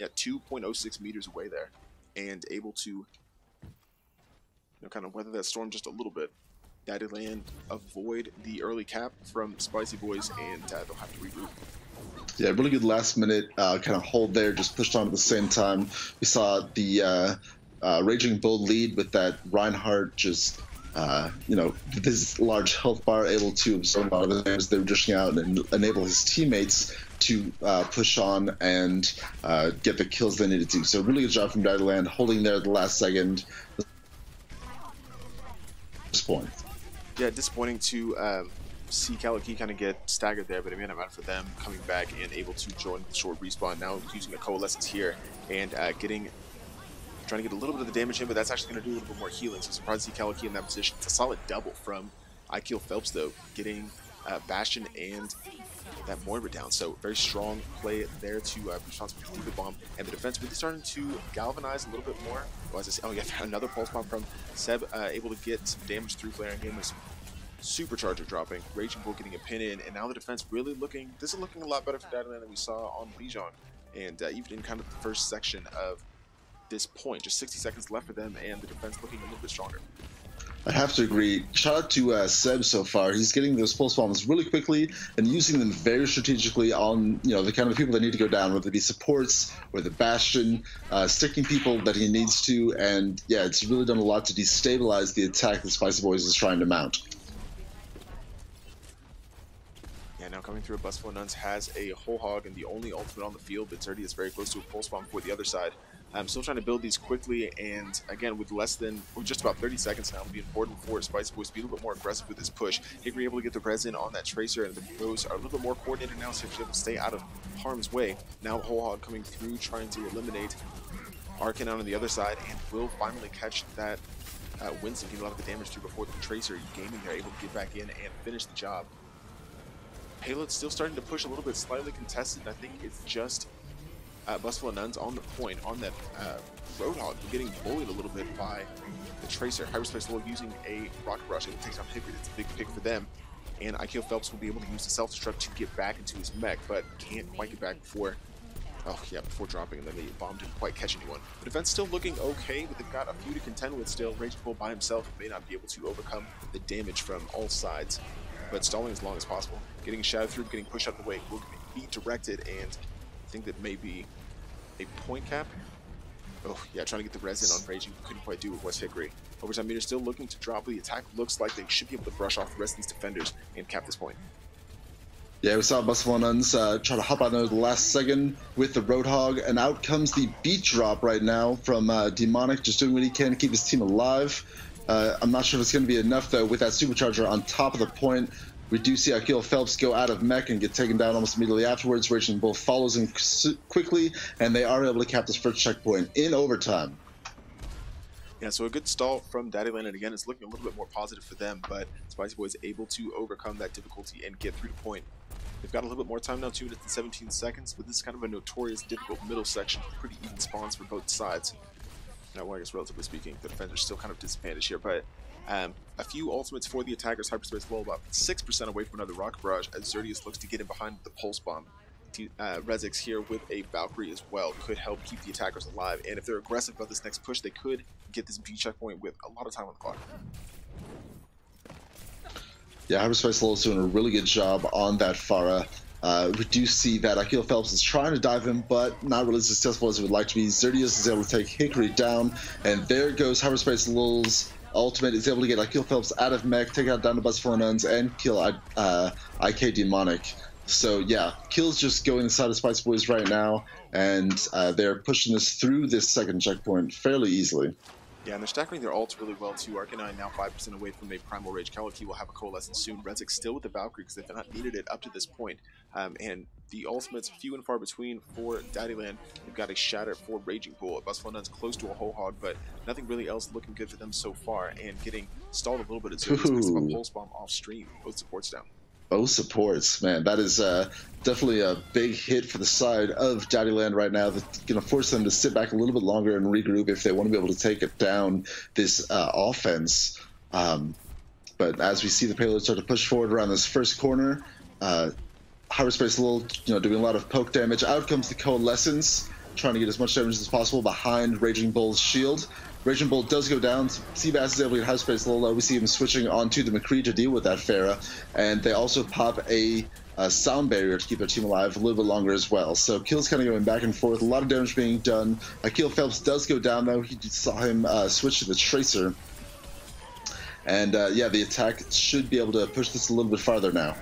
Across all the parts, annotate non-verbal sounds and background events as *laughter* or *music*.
at 2.06 meters away there, and able to you know, kind of weather that storm just a little bit. Daddyland avoid the early cap from Spicy Bois, and uh, they'll have to regroup. Yeah, really good last minute uh, kind of hold there, just pushed on at the same time. We saw the uh, uh, Raging Bull lead with that Reinhardt just, uh, you know, this large health bar able to absorb a lot of the damage they were dishing out and enable his teammates to uh, push on and uh, get the kills they needed to. So really good job from Daddyland holding there at the last second. Point. Yeah, disappointing to um, see Kaliki kind of get staggered there, but it made it matter for them coming back and able to join the short respawn. Now using a coalescence here and uh, getting trying to get a little bit of the damage in, but that's actually going to do a little bit more healing. So surprised to see Kaliki in that position. It's a solid double from Ikeel Phelps though, getting uh, Bastion and that Moira down. So very strong play there to uh, responsible for the bomb. And the defense really starting to galvanize a little bit more. Well, as I say, oh yeah, *laughs* another pulse bomb from Seb, uh, able to get some damage through flaring him with supercharger dropping, Raging Bull getting a pin in, and now the defense really looking, this is looking a lot better for Daddyland than we saw on Lijiang. And uh, even in kind of the first section of this point, just 60 seconds left for them, and the defense looking a little bit stronger. I have to agree. Shout out to uh, Seb so far. He's getting those pulse bombs really quickly and using them very strategically on you know the kind of people that need to go down, whether it be supports or the Bastion, uh, sticking people that he needs to. And yeah, it's really done a lot to destabilize the attack that Spicy Bois is trying to mount. Yeah, now coming through, a bus Bustful Nuns has a whole hog and the only ultimate on the field, but Zerdy is very close to a pulse bomb for the other side. I'm still trying to build these quickly, and again, with less than, with just about 30 seconds now, it'll be important for Spicy Bois to be a little bit more aggressive with this push. Hickory able to get the resin on that Tracer, and the Bros are a little bit more coordinated now, so if able to stay out of harm's way. Now Whole Hog coming through, trying to eliminate Arkin on the other side, and will finally catch that uh, Winston getting a lot of the damage through before the Tracer Gaming there, able to get back in and finish the job. Payload's still starting to push a little bit, slightly contested. I think it's just uh, Bustful Nuns on the point on that uh, Roadhog, getting bullied a little bit by the Tracer. Hyperspace Lord using a Rocket Rush. It takes on Hickory. It's a big pick for them. And Ikeel Phelps will be able to use the self-destruct to get back into his mech, but can't quite get back before Oh, yeah, before dropping, and then the bomb didn't quite catch anyone. The defense still looking okay, but they've got a few to contend with still. Raging Bull by himself may not be able to overcome the damage from all sides, but stalling as long as possible. Getting shadowed through, getting pushed out of the way, will be directed, and I think that may be a point cap. Oh, yeah, trying to get the resin on Raging, couldn't quite do it with West Hickory. Overtime meter still looking to drop, the attack looks like they should be able to brush off the rest of these defenders and cap this point. Yeah, we saw Nuns uh, try to hop out there the last second with the Roadhog, and out comes the beat drop right now from uh, Demonic, just doing what he can to keep his team alive. Uh, I'm not sure if it's going to be enough, though, with that Supercharger on top of the point. We do see Ikeel Phelps go out of mech and get taken down almost immediately afterwards. Raging Bull follows him quickly, and they are able to cap this first checkpoint in overtime. Yeah, so a good stall from Daddy Daddyland, and again, it's looking a little bit more positive for them, but Spicy Boy is able to overcome that difficulty and get through the point. They've got a little bit more time now, 2 minutes and 17 seconds, but this is kind of a notorious difficult middle section, pretty even spawns for both sides. Now, well, I guess relatively speaking, the defenders still kind of disadvantaged here, but um, a few ultimates for the attackers, Hyperspace well about 6% away from another Rocket Barrage, as Zerdius looks to get in behind the Pulse Bomb. Uh, Rezix here with a Valkyrie as well could help keep the attackers alive, and if they're aggressive about this next push, they could get this B checkpoint with a lot of time on the clock. Yeah, Hyperspace Low is doing a really good job on that Pharah. Uh, we do see that Ikeel Phelps is trying to dive him, but not really as successful as it would like to be. Zerdius is able to take Hickory down, and there goes Hyperspace Lul's ultimate. Is able to get Ikeel Phelps out of mech, take out the Bustful Nuns, and kill uh, IK Demonic. So yeah, kills just going inside of Spice Boys right now, and uh, they're pushing us through this second checkpoint fairly easily. Yeah, and they're stacking their ults really well too. Arcanine now 5% away from a Primal Rage. Kaliki will have a Coalescence soon. Redzic still with the Valkyrie because they've not needed it up to this point. Um, and the ultimates few and far between for Daddyland. They've got a Shatter for Raging Bull. Bustful Nun's close to a Whole Hog, but nothing really else looking good for them so far. And getting stalled a little bit at a Pulse Bomb off stream. Both supports down. Both supports, man. That is uh, definitely a big hit for the side of Daddyland right now. That's going to force them to sit back a little bit longer and regroup if they want to be able to take it down this uh, offense. Um, but as we see the payload start to push forward around this first corner, uh, Hyperspace Lul, you know, doing a lot of poke damage. Out comes the Coalescence, trying to get as much damage as possible behind Raging Bull's shield. Raging Bull does go down. Seabass is able to get hyperspace a little low. We see him switching onto the McCree to deal with that Pharah. And they also pop a, a, sound barrier to keep their team alive a little bit longer as well. So kills kind of going back and forth. A lot of damage being done. Akil Phelps does go down though. He saw him uh, switch to the Tracer. And uh, yeah, the attack should be able to push this a little bit farther now.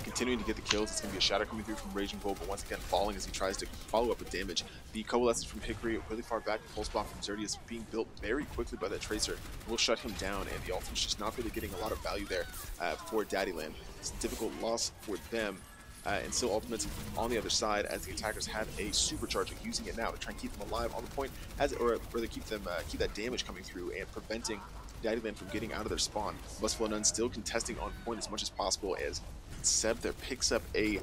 Continuing to get the kills. It's going to be a shadow coming through from Raging Bull, but once again falling as he tries to follow up with damage. The Coalescence from Hickory really far back. The full spot from Xerdius being built very quickly by that Tracer will shut him down, and the ultimate's just not really getting a lot of value there uh, for Daddyland. It's a difficult loss for them. Uh, and still ultimates on the other side as the attackers have a supercharger using it now to try and keep them alive on the point as or rather keep them uh, keep that damage coming through and preventing Daddyland from getting out of their spawn. Lustful Nun still contesting on point as much as possible as Seb there picks up a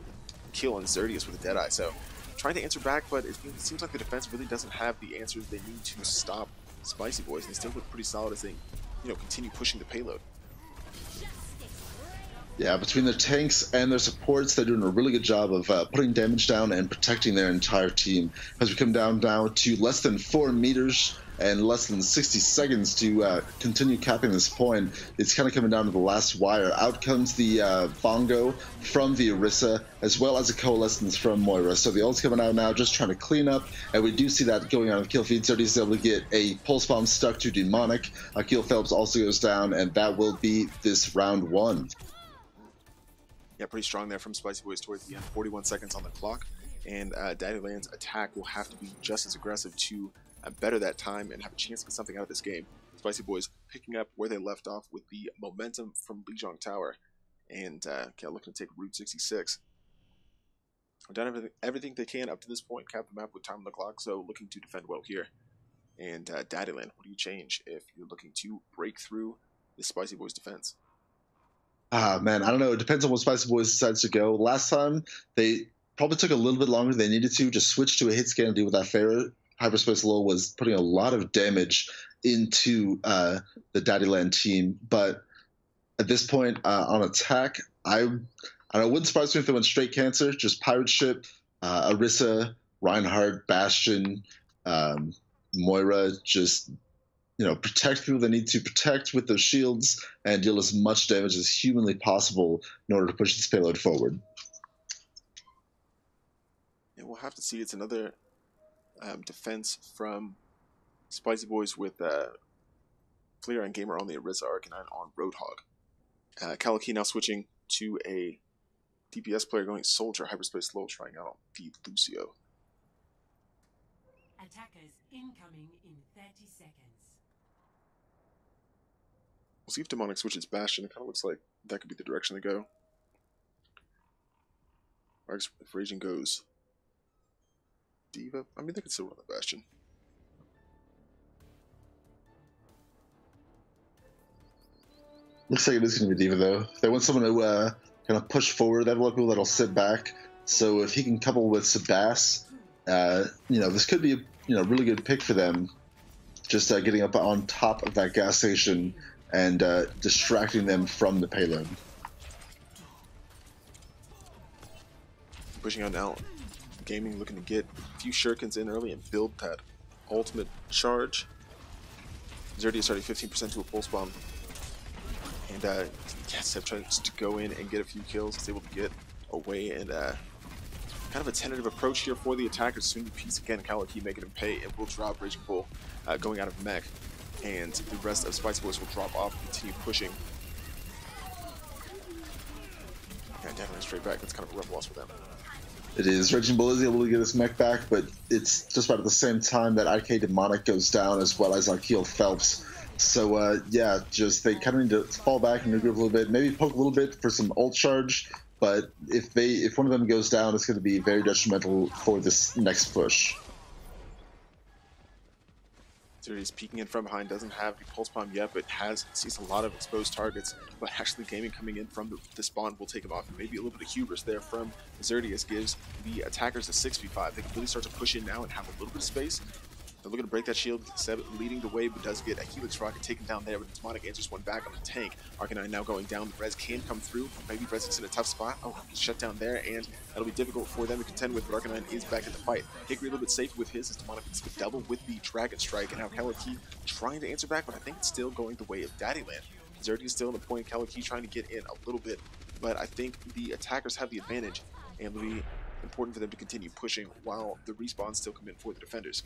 kill on Xerdius with a Deadeye. So trying to answer back, but it seems like the defense really doesn't have the answers they need to stop Spicy Bois. And they still look pretty solid as they, you know, continue pushing the payload. Yeah, between their tanks and their supports, they're doing a really good job of uh, putting damage down and protecting their entire team. As we come down now to less than four meters and less than 60 seconds to uh, continue capping this point. It's kind of coming down to the last wire. Out comes the uh, Bongo from the Orisa, as well as a Coalescence from Moira. So the ult's coming out now, just trying to clean up, and we do see that going on with kill feed. Xerdius is able to get a Pulse Bomb stuck to Demonic. Akil Phelps also goes down, and that will be this round one. Yeah, pretty strong there from Spicy Bois towards the end. 41 seconds on the clock, and uh, Daddyland's attack will have to be just as aggressive to better that time and have a chance to get something out of this game. Spicy Bois picking up where they left off with the momentum from Lijiang Tower and uh, looking to take Route 66. I've done everything, everything they can up to this point, cap the map with time on the clock, so looking to defend well here. And uh, Daddyland, what do you change if you're looking to break through the Spicy Bois defense? Ah, man, I don't know. It depends on what Spicy Bois decides to go. Last time, they probably took a little bit longer than they needed to. Just switch to a hit scan and deal with that Pharah Hyperspace Low was putting a lot of damage into uh, the Daddyland team. But at this point uh, on attack, I I wouldn't surprise me if they went straight cancer, just pirate ship, uh, Orisa, Reinhardt, Bastion, um, Moira, just you know protect people they need to protect with their shields and deal as much damage as humanly possible in order to push this payload forward. Yeah, we'll have to see. It's another um, defense from Spicy Bois with uh, Fleer and Gamer on the Orisa Arcanine on Roadhog. Uh, Kaliki now switching to a DPS player going Soldier, Hyperspace Low, trying out the Lucio. Attackers incoming in 30 seconds. We'll see if Demonic switches Bastion. It kind of looks like that could be the direction to go. If Raging goes D.Va. I mean, they could still run the Bastion. Looks like it is going to be D.Va, though. They want someone to uh, kind of push forward. They have a lot of people that'll sit back. So if he can couple with Sebas, uh, you know, this could be a you know really good pick for them. Just uh, getting up on top of that gas station and uh, distracting them from the payload. Pushing on now Gaming looking to get a few shurikens in early and build that ultimate charge. Xerdius already 15% to a pulse bomb. And uh, yeah, tries to go in and get a few kills. He's able to get away and uh, kind of a tentative approach here for the attackers. Soon the piece again, Kaliki making him pay and will drop Raging Bull uh, going out of mech. And the rest of Spicy Bois will drop off and continue pushing. Yeah, definitely straight back. That's kind of a rough loss for them. It is. Raging Bull is able to get his mech back, but it's just about at the same time that IK Demonic goes down as well as Akil Phelps. So uh, yeah, just they kind of need to fall back and regroup a little bit, maybe poke a little bit for some ult charge. But if they if one of them goes down, it's going to be very detrimental for this next push. So he's peeking in from behind, doesn't have the pulse bomb yet, but has sees a lot of exposed targets. But actually, gaming coming in from the, the spawn will take him off. maybe a little bit of hubris there from Xerdius gives the attackers a 6v5. They really start to push in now and have a little bit of space. They're looking to break that shield. Leading the way, but does get a Helix Rocket taken down there. But Demonic answers one back on the tank. Arcanine now going down. The Res can come through. Maybe Res is in a tough spot. Oh, shut down there, and that'll be difficult for them to contend with. But Arcanine is back in the fight. Hickory a little bit safe with his as Demonic gets the double with the Dragon Strike. And now Kaliki trying to answer back, but I think it's still going the way of Daddyland. Zerdy is still in the point. Kaliki trying to get in a little bit, but I think the attackers have the advantage, and it'll be important for them to continue pushing while the respawns still come in for the defenders.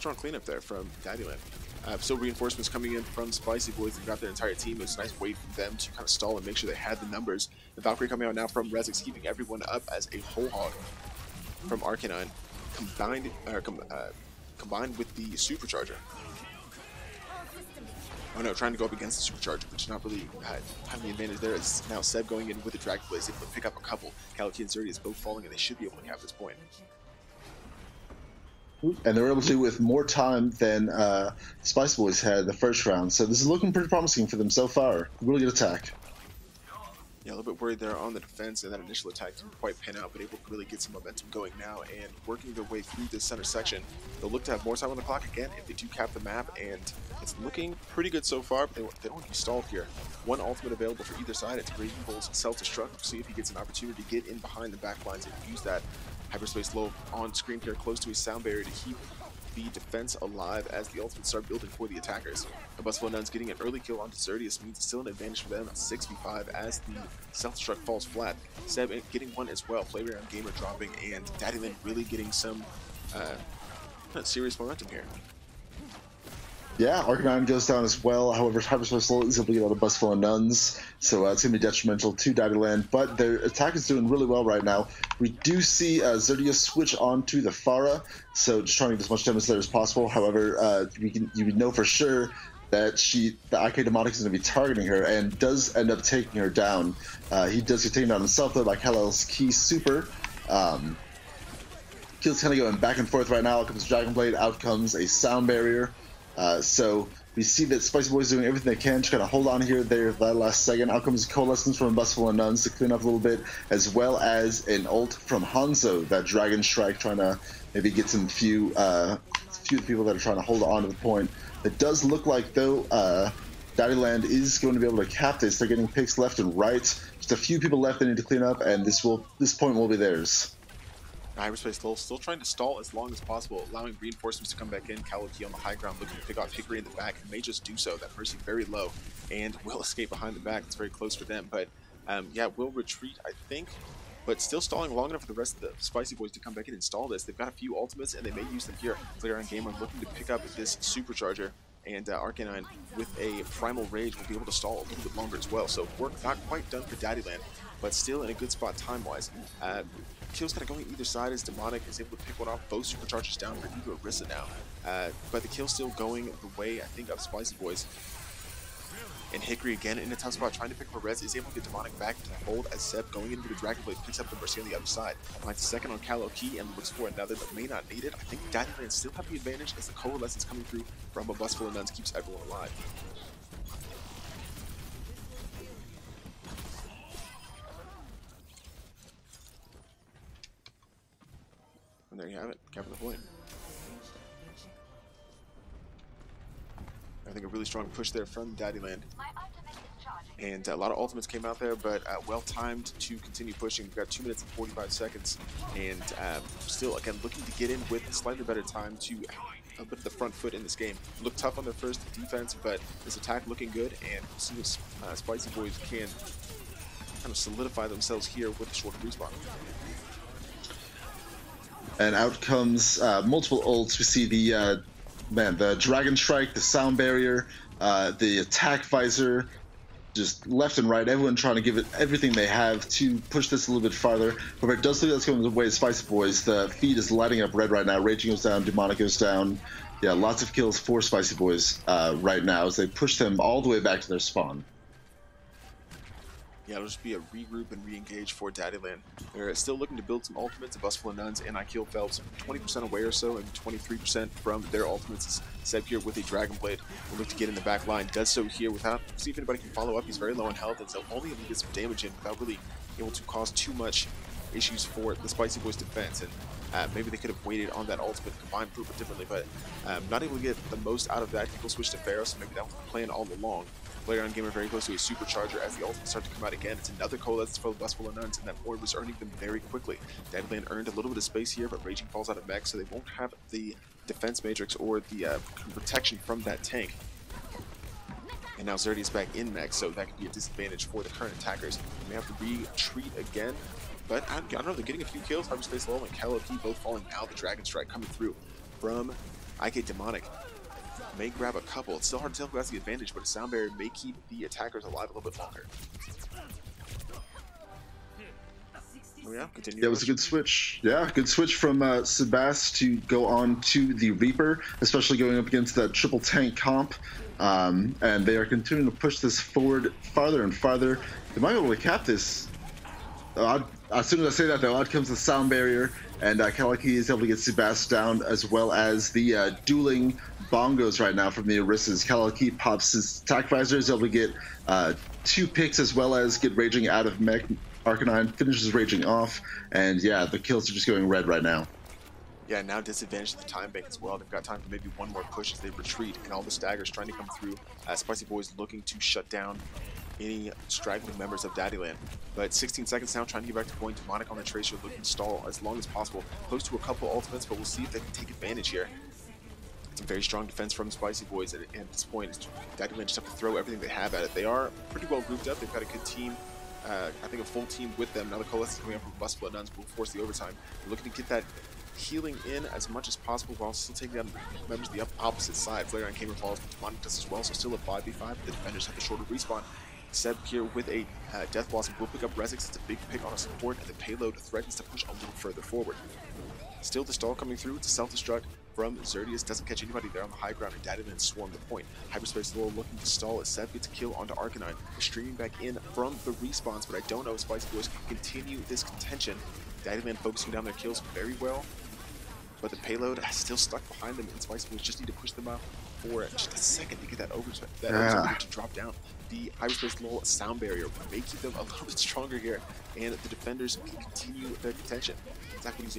Strong cleanup there from Daddyland. Uh, still reinforcements coming in from Spicy Bois. They've got their entire team. It was a nice way for them to kind of stall and make sure they had the numbers. The Valkyrie coming out now from Rezix, keeping everyone up as a whole hog from Arcanine, combined, uh, com uh, combined with the Supercharger. Oh no, trying to go up against the Supercharger, which is not really uh, having the advantage there. Is now Seb going in with the Dragon Blade, able to pick up a couple. Kaliki and Zerdy is both falling, and they should be able to cap this point and they're able to with more time than uh, Spice Boys had the first round. So this is looking pretty promising for them so far. Really good attack. Yeah, a little bit worried there on the defense, and that initial attack didn't quite pan out, but able to really get some momentum going now and working their way through this center section. They'll look to have more time on the clock again if they do cap the map, and it's looking pretty good so far, but they, they don't want to be stalled here. One ultimate available for either side. It's Raging Bull's self-destruct. See if he gets an opportunity to get in behind the back lines and use that Hyperspace Low on screen here close to a sound barrier to keep the defense alive as the ultimates start building for the attackers. The Busflo Nuns getting an early kill onto Zerdius means it's still an advantage for them at 6v5 as the self-destruct falls flat. Seb getting one as well, Flavor Gamer dropping, and Daddyland really getting some uh, serious momentum here. Yeah, Arcanine goes down as well. However, is able to get out bus full of nuns, so uh, it's going to be detrimental to Daddyland. But their attack is doing really well right now. We do see uh, Zerdia switch on to the Pharah, so just trying to get as much damage there as possible. However, uh, we can you know for sure that she, the IK Demonic is going to be targeting her and does end up taking her down. Uh, he does get taken down himself though by Kal-El's Super. Um, Keel's kind of going back and forth right now. Out comes Dragon Blade, out comes a Sound Barrier. Uh, so we see that Spicy Bois doing everything they can to kind of hold on here there that last second. Out comes Coalescence from Bustful of Nuns to clean up a little bit, as well as an ult from Hanzo, that Dragon Strike, trying to maybe get some few uh, few people that are trying to hold on to the point. It does look like, though, uh, Daddyland is going to be able to cap this. They're getting picks left and right. Just a few people left they need to clean up, and this will this point will be theirs. Hyperspace still, still trying to stall as long as possible, allowing reinforcements to come back in. Kaliki on the high ground looking to pick off Hickory in the back. May just do so. That Mercy very low and *laughs* will escape behind the back. It's very close for them. But um, yeah, will retreat, I think. But still stalling long enough for the rest of the Spicy Bois to come back and install this. They've got a few ultimates and they may use them here. Later on game, I'm looking to pick up this Supercharger and uh, Arcanine with a Primal Rage will be able to stall a little bit longer as well. So work not quite done for Daddyland, but still in a good spot time-wise. Uh, kills kind of going either side as Demonic is able to pick one off. Both supercharges down for Hugo Orisa now. Uh, but the kill still going the way, I think, of Spicy Bois. And Hickory again in a tough spot, trying to pick up a res, is able to get Demonic back into the hold as Seb going into the Dragon Blade picks up the Mercy on the other side. Finds a second on Kaliki and looks for another but may not need it. I think Daddyland still have the advantage as the Coalescence coming through from a bus full of nuns keeps everyone alive. There you have it. Cover the point. I think a really strong push there from Daddyland. And a lot of ultimates came out there, but uh, well timed to continue pushing. We've got 2 minutes and 45 seconds. And uh, still, again, looking to get in with slightly better time to a the front foot in this game. Look tough on their first defense, but this attack looking good. And see if uh, Spicy Bois can kind of solidify themselves here with a short respawn and out comes uh, multiple ults. We see the uh, man, the Dragon Strike, the Sound Barrier, uh, the Attack Visor, just left and right. Everyone trying to give it everything they have to push this a little bit farther. However, it does look like it's going the way of Spicy Bois. The feed is lighting up red right now. Raging goes down, Demonic goes down. Yeah, lots of kills for Spicy Bois uh, right now as they push them all the way back to their spawn yeah, it'll just be a regroup and re-engage for Daddyland. They're still looking to build some ultimates, a Bustful of Nuns, and I kill Phelps 20% away or so, and 23% from their ultimates. Seb here with a Dragon Blade will look to get in the back line. Does so here without, see if anybody can follow up. He's very low on health, and so only able to get some damage in without really able to cause too much issues for the Spicy Bois defense. And uh, maybe they could have waited on that ultimate combined proof differently, but um, not able to get the most out of that. People switch to Pharah, so maybe that was the plan all along. Flareon Gamer very close to a supercharger as the ultimate starts to come out again. It's another coalescence for the of Nuns, and that orb is earning them very quickly. Deadland earned a little bit of space here, but Raging falls out of mech, so they won't have the defense matrix or the uh, protection from that tank. And now Zerdy is back in mech, so that could be a disadvantage for the current attackers. They may have to retreat again, but I, don't know, they're getting a few kills. Harvest Hyperspace Low and KaloP both falling now. The Dragon Strike coming through from IK Demonic. May grab a couple. It's still hard to tell who has the advantage, but a Sound Barrier may keep the attackers alive a little bit longer. Oh yeah, continue. Yeah, it was a good switch. Yeah, good switch from uh, Sebas to go on to the Reaper, especially going up against that triple tank comp. Um, and they are continuing to push this forward farther and farther. They might be able to cap this. Uh, as soon as I say that, though, out comes the sound barrier, and uh, KaloP is able to get Sebas down, as well as the uh, dueling bongos right now from the Orisas. KaloP pops his attack visor, is able to get uh, two picks, as well as get Raging out of mech Arcanine finishes Raging off, and yeah, the kills are just going red right now. Yeah, now disadvantage the time bank as well. They've got time for maybe one more push as they retreat, and all the staggers trying to come through. Uh, Spicy Bois looking to shut down any straggling members of Daddyland. But 16 seconds now, trying to get back to point. Demonic on the Tracer, looking to stall as long as possible. Close to a couple ultimates, but we'll see if they can take advantage here. A very strong defense from Spicy Bois, at this point, Daddyland just have to throw everything they have at it. They are pretty well grouped up. They've got a good team uh, I think a full team with them. Now the Coalescence coming up from Bustful Nuns will force the overtime. They're looking to get that healing in as much as possible while still taking down members of the opposite side. Flareon Gamer falls with does as well, so still a 5v5. The defenders have the shorter respawn. Seb here with a uh, Death Blossom will pick up Resix. It's a big pick on a support, and the payload threatens to push a little further forward. Still the stall coming through. It's a self-destruct from Zerdius. Doesn't catch anybody there on the high ground, and Daddyland swarm the point. Hyperspace Lowell looking to stall as Seth gets a kill onto Arcanine. Streaming back in from the respawns, but I don't know if Spicy Bois can continue this contention. Daddyland focusing down their kills very well, but the payload is still stuck behind them, and Spicy Bois just need to push them out for just a second to get that over that yeah. to drop down. The hyperspace lull sound barrier keep them a little bit *laughs* stronger here, and the defenders can continue their contention. Exactly what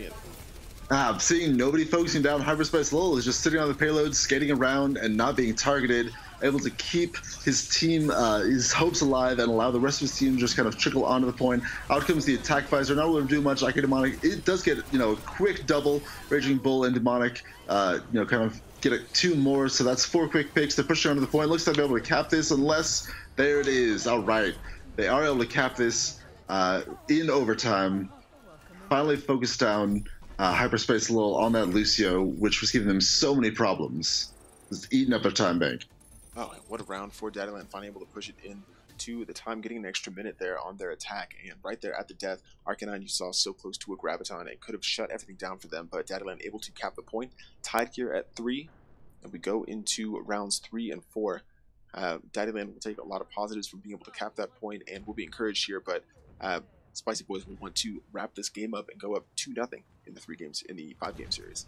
Ah, seeing nobody focusing down Hyperspace Lowell is just sitting on the payload, skating around, and not being targeted, able to keep his team, uh, his hopes alive, and allow the rest of his team just kind of trickle onto the point. Out comes the attack visor, not able to do much like a demonic. It does get, you know, a quick double, Raging Bull and demonic, uh, you know, kind of get a, two more, so that's four quick picks. They're pushing onto the point. Looks like they'll be able to cap this, unless there it is. All right, they are able to cap this uh, in overtime. Finally focused down uh, hyperspace a little on that Lucio, which was giving them so many problems. Just eating up their time bank. Oh, what a round for Daddyland, finally able to push it in to the time, getting an extra minute there on their attack, and right there at the death, Arcanine you saw so close to a Graviton, it could have shut everything down for them, but Daddyland able to cap the point, tied here at three, and we go into rounds three and four. Uh, Daddyland will take a lot of positives from being able to cap that point, and will be encouraged here, but uh, Spicy Bois will want to wrap this game up and go up 2 nothing in the three games in the five game series.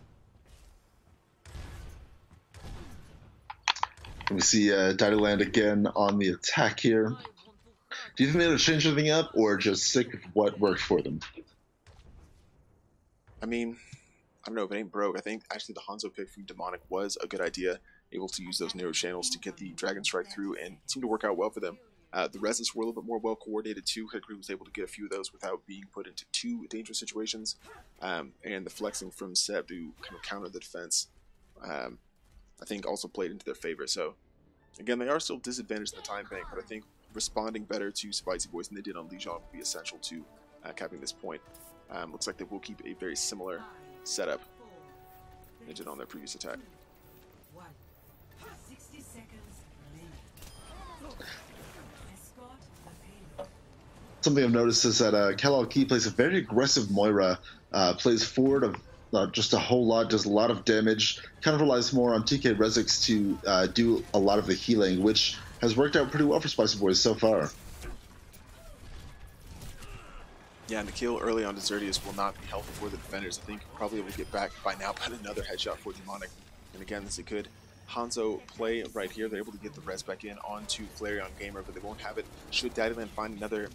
We see uh, Land again on the attack here. Do you think they'll change anything up, or just sick of what worked for them? I mean, I don't know if it ain't broke. I think actually the Hanzo pick from Demonic was a good idea. Able to use those narrow channels to get the Dragon Strike through, and seemed to work out well for them. Uh, the residents were a little bit more well coordinated too. Hickory was able to get a few of those without being put into too dangerous situations. Um, and the flexing from Seb to kind of counter the defense, um, I think also played into their favor. So, again, they are still disadvantaged in the time bank, but I think responding better to Spicy Bois than they did on Lijiang will be essential to uh, capping this point. Um, looks like they will keep a very similar setup they did on their previous attack. *laughs* something I've noticed is that uh, Key plays a very aggressive Moira, uh, plays forward of uh, just a whole lot, does a lot of damage, kind of relies more on TK Resix to uh, do a lot of the healing, which has worked out pretty well for Spicy Bois so far. Yeah, and the kill early on Desertius will not be helpful for the defenders. I think probably to get back by now, *laughs* but another headshot for Demonic. And again, this is a good Hanzo play right here. They're able to get the res back in onto Flareon Gamer, but they won't have it should Daddyland find another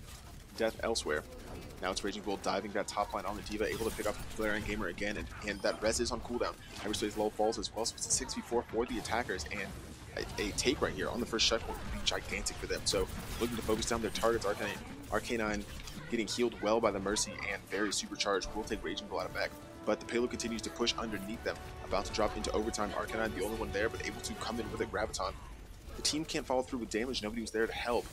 death elsewhere. Now it's Raging Bull diving that top line on the D.Va, able to pick up Flaring Gamer again, and, and that res is on cooldown. Hyperspace low falls as well, so it's a 6v4 for the attackers, and a, a take right here on the first checkpoint would be gigantic for them. So looking to focus down their targets, Arcanine, Arcanine getting healed well by the Mercy and very supercharged will take Raging Bull out of back. But the payload continues to push underneath them, about to drop into overtime. Arcanine, the only one there, but able to come in with a Graviton. The team can't follow through with damage, nobody was there to help.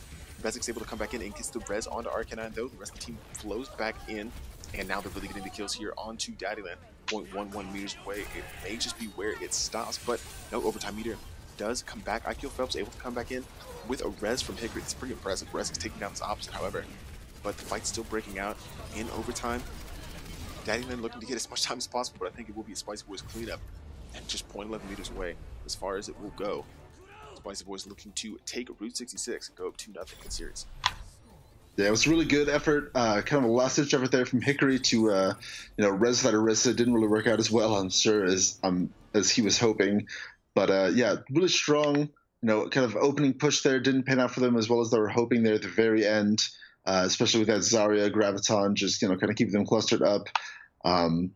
Bezik's able to come back in and gets the res onto Arcanine though. The rest of the team flows back in, and now they're really getting the kills here onto Daddyland. 0.11 meters away. It may just be where it stops, but no overtime meter does come back. IQ Phelps able to come back in with a res from Hickory. It's pretty impressive. Res is taking down this opposite, however. But the fight's still breaking out in overtime. Daddyland looking to get as much time as possible, but I think it will be a Spicy Boys cleanup. And just 0.11 meters away as far as it will go. Spicy Bois looking to take Route 66 and go up 2 nothing in series. Yeah, it was a really good effort. Uh, kind of a last ditch effort there from Hickory to, uh, you know, res that Orisa. Didn't really work out as well, I'm sure, as um, as he was hoping. But uh, yeah, really strong, you know, kind of opening push there didn't pan out for them as well as they were hoping there at the very end, uh, especially with that Zarya Graviton just, you know, kind of keeping them clustered up. Um,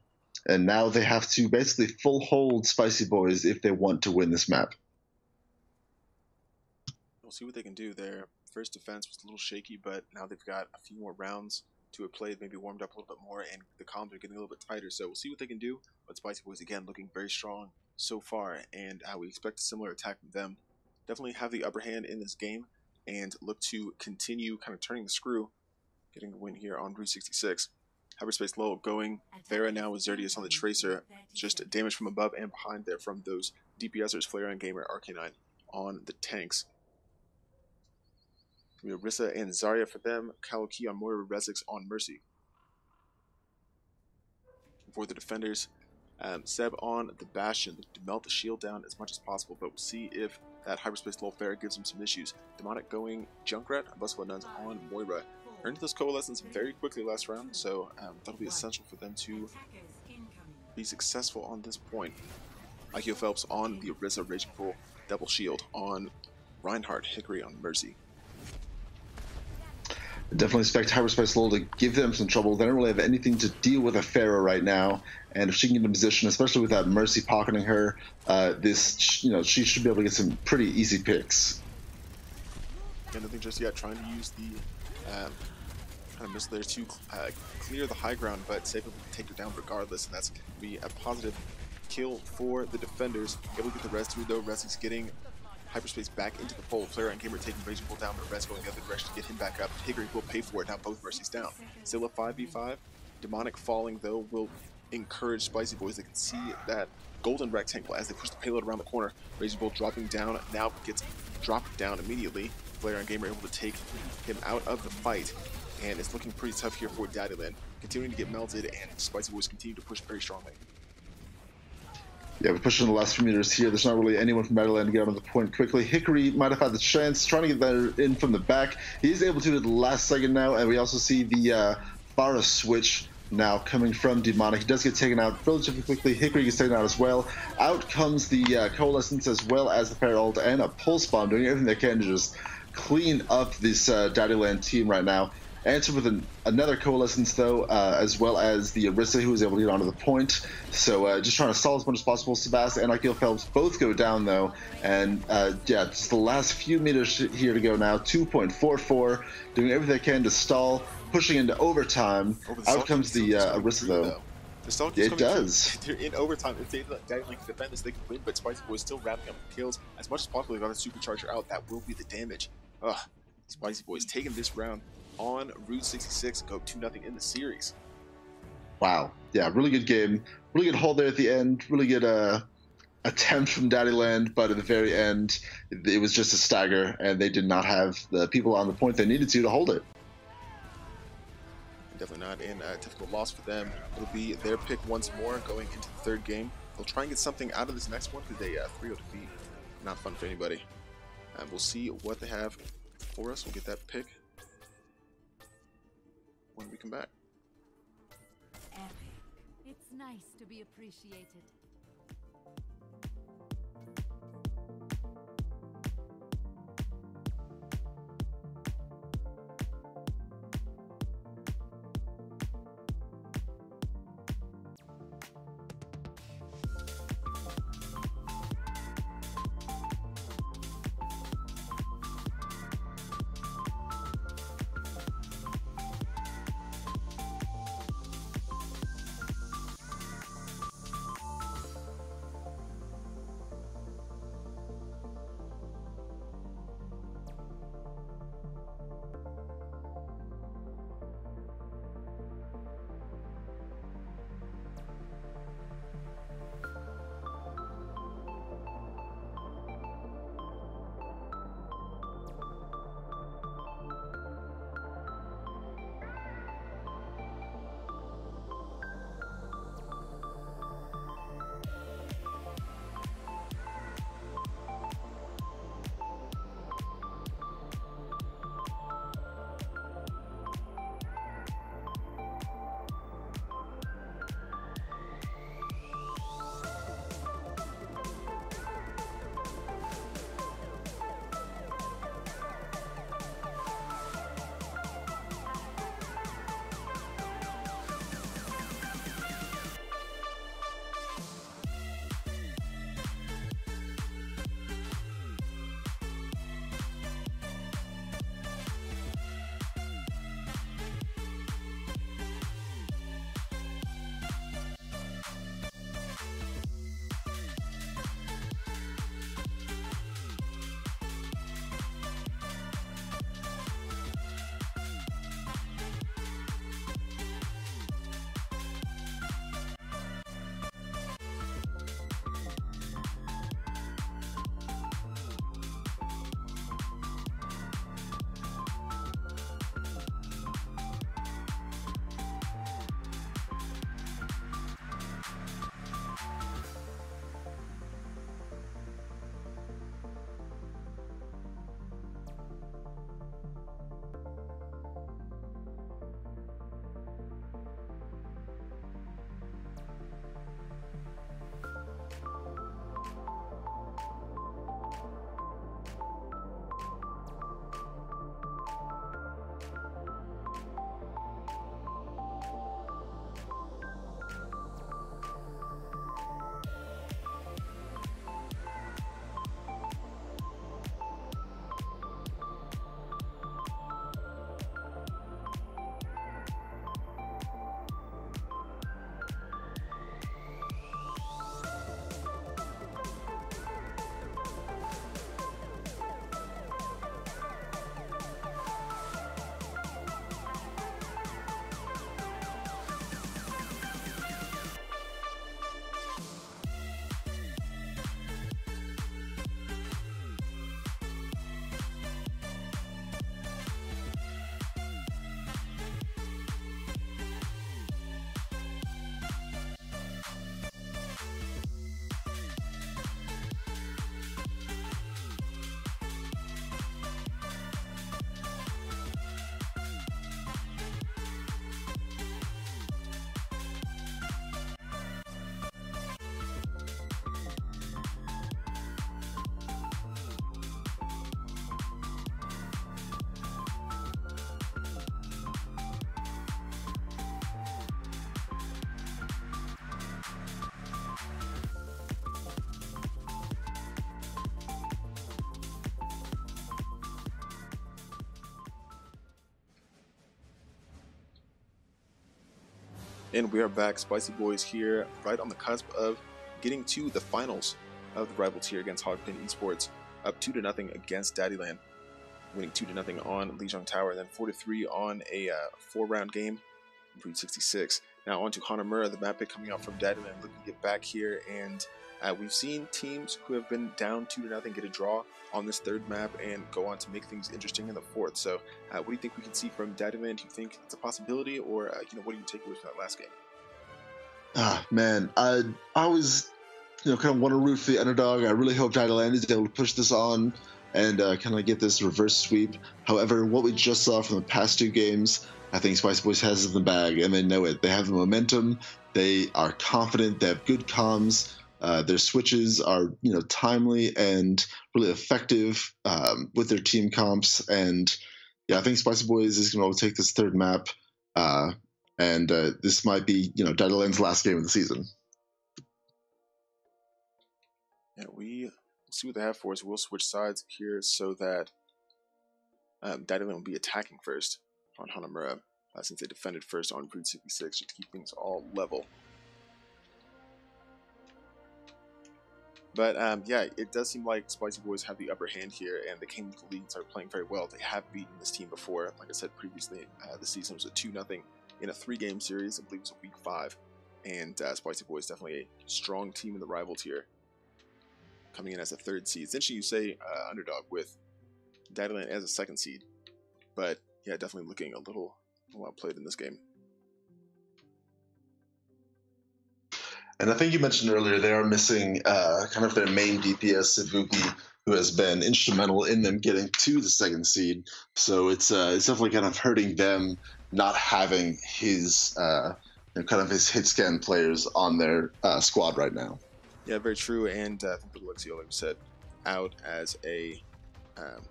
and now they have to basically full hold Spicy Bois if they want to win this map. We'll see what they can do there. First defense was a little shaky, but now they've got a few more rounds to have played, maybe warmed up a little bit more, and the comms are getting a little bit tighter. So we'll see what they can do. But Spicy Bois, again, looking very strong so far, and uh, we expect a similar attack from them. Definitely have the upper hand in this game and look to continue kind of turning the screw, getting the win here on Route 66. Hyperspace low going. Pharah now with Xerdius on the Tracer. Just damage from above and behind there from those DPSers, Flare and Gamer, Arcanine on the tanks. Rissa and Zarya for them. Kaloki on Moira, Resix on Mercy. For the defenders, um, Seb on the Bastion to melt the shield down as much as possible, but we'll see if that hyperspace low fair gives him some issues. Demonic going Junkrat, Buswell Nuns on Moira. Earned this coalescence very quickly last round, so um, that'll be essential for them to be successful on this point. Ikeo Phelps on the Orisa Raging Bull, Double Shield on Reinhardt, Hickory on Mercy definitely expect Hyperspace Lowell to give them some trouble. They don't really have anything to deal with a Pharah right now, and if she can get in position, especially with that Mercy pocketing her, uh, this you know she should be able to get some pretty easy picks. Yeah, nothing just yet. Trying to use the um, kind of missile there to uh, clear the high ground, but safely take her down regardless, and that's going to be a positive kill for the defenders. Able to get the rest through though. Rest is getting hyperspace back into the fold. Player and Gamer taking Raging Bull down, but Red's going the other direction to get him back up. Hickory will pay for it. Now both Mercies down. Still a 5v5. Demonic falling, though, will encourage Spicy Bois. They can see that golden rectangle as they push the payload around the corner. Raging Bull dropping down, now gets dropped down immediately. Player and Gamer able to take him out of the fight. And it's looking pretty tough here for Daddyland. Continuing to get melted, and Spicy Bois continue to push very strongly. Yeah, we're pushing the last few meters here. There's not really anyone from Maryland to get on the point quickly. Hickory might have had the chance, trying to get that in from the back. He's able to at the last second now, and we also see the uh, switch now coming from Demonic. He does get taken out relatively quickly. Hickory gets taken out as well. Out comes the uh, Coalescence as well as the Parallel and a Pulse Bomb, doing everything they can to just clean up this uh, Daddyland team right now. Answer with an, another coalescence though, uh, as well as the Orisa who was able to get onto the point. So uh, just trying to stall as much as possible. Sebastian and Akil Phelps both go down though, and uh, yeah, just the last few meters here to go now. 2.44, doing everything they can to stall, pushing into overtime. Oh, Out comes the uh, Orisa though. though. The Stalk it does. *laughs* They're in overtime. If they like defend this, they can win. But Spicy Boy is still wrapping up kills as much as possible. They got a supercharger out. That will be the damage. Ugh. Spicy is taking this round on Route 66 go 2 0 in the series. Wow. Yeah, really good game. Really good hold there at the end. Really good uh, attempt from Daddyland, but at the very end, it was just a stagger, and they did not have the people on the point they needed to to hold it. Definitely not in a difficult loss for them. It'll be their pick once more going into the third game. They'll try and get something out of this next one because they uh, 3 0 defeat. Not fun for anybody. And we'll see what they have for us. We'll get that pick when we come back. Epic. It's nice to be appreciated. And we are back, Spicy Bois here, right on the cusp of getting to the finals of the Rival Tier against Hogpin Esports, up 2 to nothing against Daddyland, winning 2 to nothing on Lijiang Tower, then 4 to 3 on a uh, four round game, Breed 66. Now on to Hanamura, the map pick coming out from Daddyland, looking to get back here, and uh, we've seen teams who have been down 2 to nothing get a draw on this third map and go on to make things interesting in the fourth. So, uh, what do you think we can see from Daddyland? Do you think it's a possibility, or uh, you know, what do you take away from that last game? Ah, man, I I always, you know, kind of want to root for the underdog. I really hope Daddyland is able to push this on and uh, kind of get this reverse sweep. However, what we just saw from the past two games, I think Spice Boys has in the bag, and they know it. They have the momentum. They are confident. They have good comms. Uh, their switches are, you know, timely and really effective um, with their team comps. And yeah, I think Spicy Bois is going to take this third map, uh, and uh, this might be, you know, Daddyland's last game of the season. Yeah, we see what they have for us. We'll switch sides here so that um, Daddyland will be attacking first on Hanamura, uh, since they defended first on Brood 66, just to keep things all level. But um, yeah, it does seem like Spicy Bois have the upper hand here, and the league and started playing very well. They have beaten this team before. Like I said previously, uh, the season was a 2 0 in a three game series. I believe it was week five. And uh, Spicy Bois definitely a strong team in the rival tier, coming in as a third seed. Essentially, you say uh, underdog with Daddyland as a second seed. But yeah, definitely looking a little, little outplayed in this game. And I think you mentioned earlier they are missing uh, kind of their main DPS, Sivuki, who has been instrumental in them getting to the second seed. So it's uh, it's definitely kind of hurting them not having his uh, you know, kind of his hit scan players on their uh, squad right now. Yeah, very true. And uh, I think Alexio, like said, out as a um,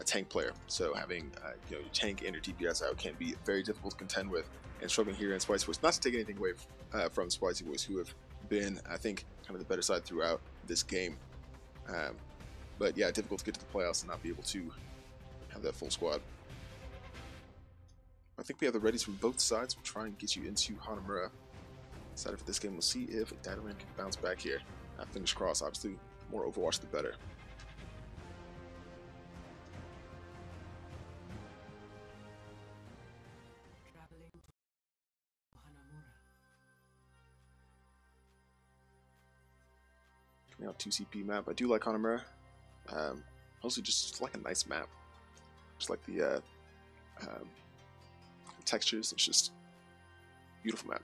a tank player. So having uh, you know your tank and your DPS out can be very difficult to contend with. And struggling here in Spicy Bois, not to take anything away from Spicy Bois, who have been, I think, kind of the better side throughout this game. Um, but yeah, difficult to get to the playoffs and not be able to have that full squad. I think we have the readies from both sides. We'll try and get you into Hanamura. Excited for this game. We'll see if Daddyland can bounce back here. Uh, fingers crossed. Obviously, more Overwatch, the better. Coming know, 2CP map. I do like Hanamura. Um, mostly just like a nice map. Just like the uh, um, textures. It's just beautiful map.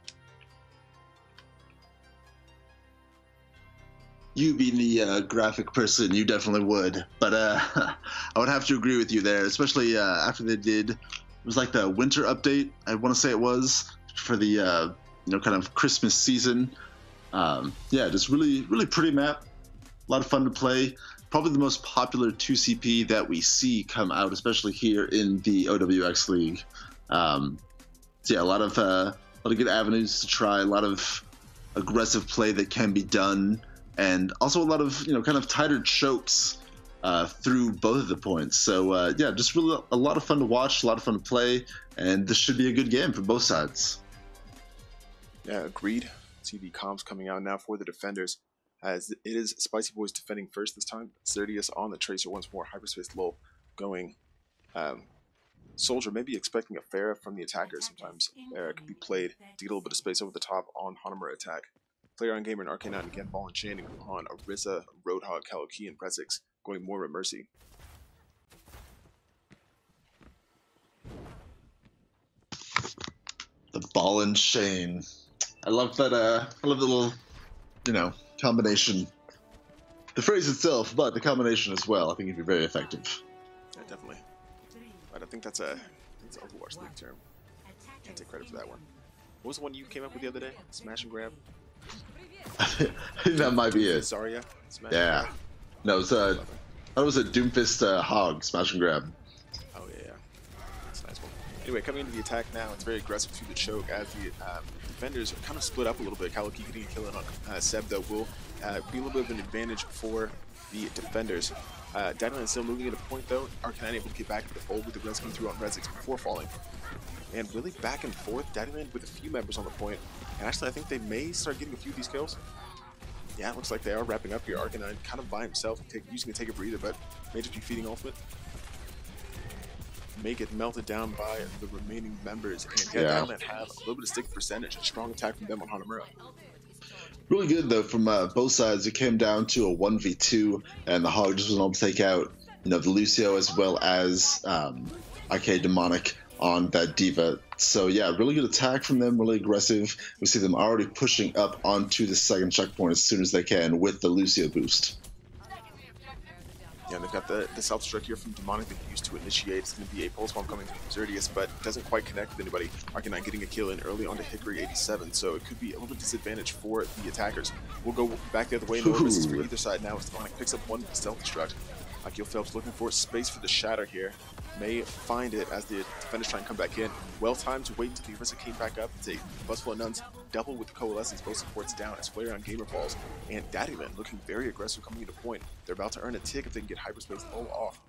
You being the uh, graphic person, you definitely would. But uh, *laughs* I would have to agree with you there, especially uh, after they did. It was like the winter update. I want to say it was for the uh, you know kind of Christmas season. Um, yeah, just really really pretty map. A lot of fun to play. Probably the most popular 2CP that we see come out, especially here in the OWX League. Um, so yeah, a lot of uh, a lot of good avenues to try. A lot of aggressive play that can be done, and also a lot of you know kind of tighter chokes uh, through both of the points. So uh, yeah, just really a lot of fun to watch, a lot of fun to play, and this should be a good game for both sides. Yeah, agreed. See the comms coming out now for the defenders. As it is Spicy Bois defending first this time. Serdius on the Tracer once more. Hyperspace low going um, Soldier maybe expecting a Pharah from the attacker sometimes. Pharah could be played to get a little bit of space over the top on Hanamura attack. Player on Gamer and Arcanine again ball enchanting on Orisa, Roadhog, Kaloki, and Prezix going more at Mercy. The ball and chain. I love that. Uh, I love the little, you know, combination. The phrase itself, but the combination as well. I think it'd be very effective. Yeah, definitely. But I think that's a that's an Overwatch League term. Can't take credit for that one. What was the one you came up with the other day? Smash and grab? I *laughs* think that might be it. Zarya? Smash Yeah. No, it's a. That was a Doomfist uh, hog smash and grab. Oh yeah, yeah. That's a nice one. Anyway, coming into the attack now, it's very aggressive through the choke as the um, defenders are kind of split up a little bit. Kaloki getting a kill on uh, Seb though will uh, be a little bit of an advantage for the defenders. Uh, Daddyland still moving at a point though. Arcanine able to get back to the fold with the rescue through on Rezix before falling. and really back and forth. Daddyland with a few members on the point. point, and actually I think they may start getting a few of these kills. Yeah, it looks like they are wrapping up here. Arcanine kind of by himself, take, using a take a breather, but may just be feeding ultimate. May get melted down by the remaining members, and yeah, Yeah. Daddyland have a little bit of stick percentage, a strong attack from them on Hanamura. Really good though from uh, both sides. It came down to a one v two, and the Hog just was able to take out you know the Lucio as well as um, Arcade Demonic on that D.Va. So yeah, really good attack from them. Really aggressive. We see them already pushing up onto the second checkpoint as soon as they can with the Lucio boost. Yeah, they've got the, the self-destruct here from Demonic that he used to initiate. It's going to be a pulse bomb coming from Xerdius, but doesn't quite connect with anybody. Arcanine getting a kill in early onto Hickory 87, so it could be a little bit disadvantage for the attackers. We'll go back the other way. No misses for either side now as Demonic picks up one self-destruct. Akil Phelps looking for space for the shatter here. May find it as the defenders try and come back in. Well timed to wait until the Orisa came back up. It's a Busflow Nuns double with the Coalescence, both supports down as Flare on Gamer falls. And Daddyland looking very aggressive coming into point. They're about to earn a tick if they can get Hyperspace low off.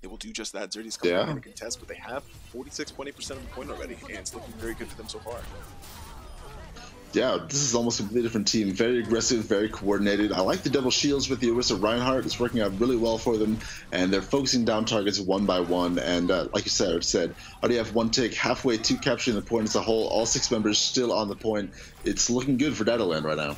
They will do just that. Zerdy's coming Yeah. in to contest, but they have 46-20% of the point already, and it's looking very good for them so far. Yeah, this is almost a completely different team. Very aggressive, very coordinated. I like the double shields with the Orisa Reinhardt. It's working out really well for them, and they're focusing down targets one by one. And uh, like you said, I've said, already have one tick halfway to capturing the point as a whole. All six members still on the point. It's looking good for Daddyland right now.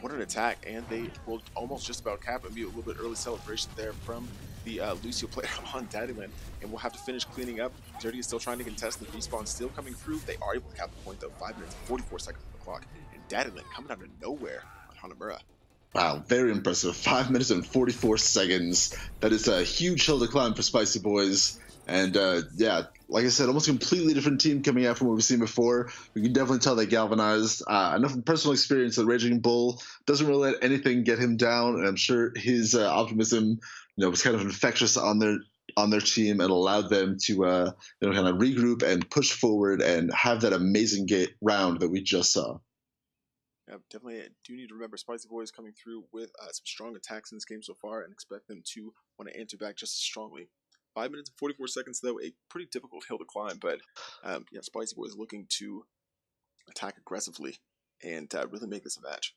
What an attack, and they will almost just about cap it. Maybe a little bit early celebration there from the uh, Lucio player *laughs* on Daddyland, and we'll have to finish cleaning up. Dirty is still trying to contest, the respawn still coming through. They are able to cap the point though, 5 minutes 44 seconds clock, and coming out of nowhere on Hanamura. Wow, very impressive. Five minutes and 44 seconds. That is a huge hill to climb for Spicy Bois. And uh, yeah, like I said, almost completely different team coming out from what we've seen before. We can definitely tell they galvanized. Uh, I know from personal experience that Raging Bull doesn't really let anything get him down, and I'm sure his uh, optimism, you know, was kind of infectious on their on their team and allowed them to uh, you know kind of regroup and push forward and have that amazing gate round that we just saw. Yeah, definitely do need to remember Spicy Bois coming through with uh, some strong attacks in this game so far and expect them to want to answer back just as strongly. Five minutes and 44 seconds, though, a pretty difficult hill to climb, but um, yeah, Spicy Bois looking to attack aggressively and uh, really make this a match.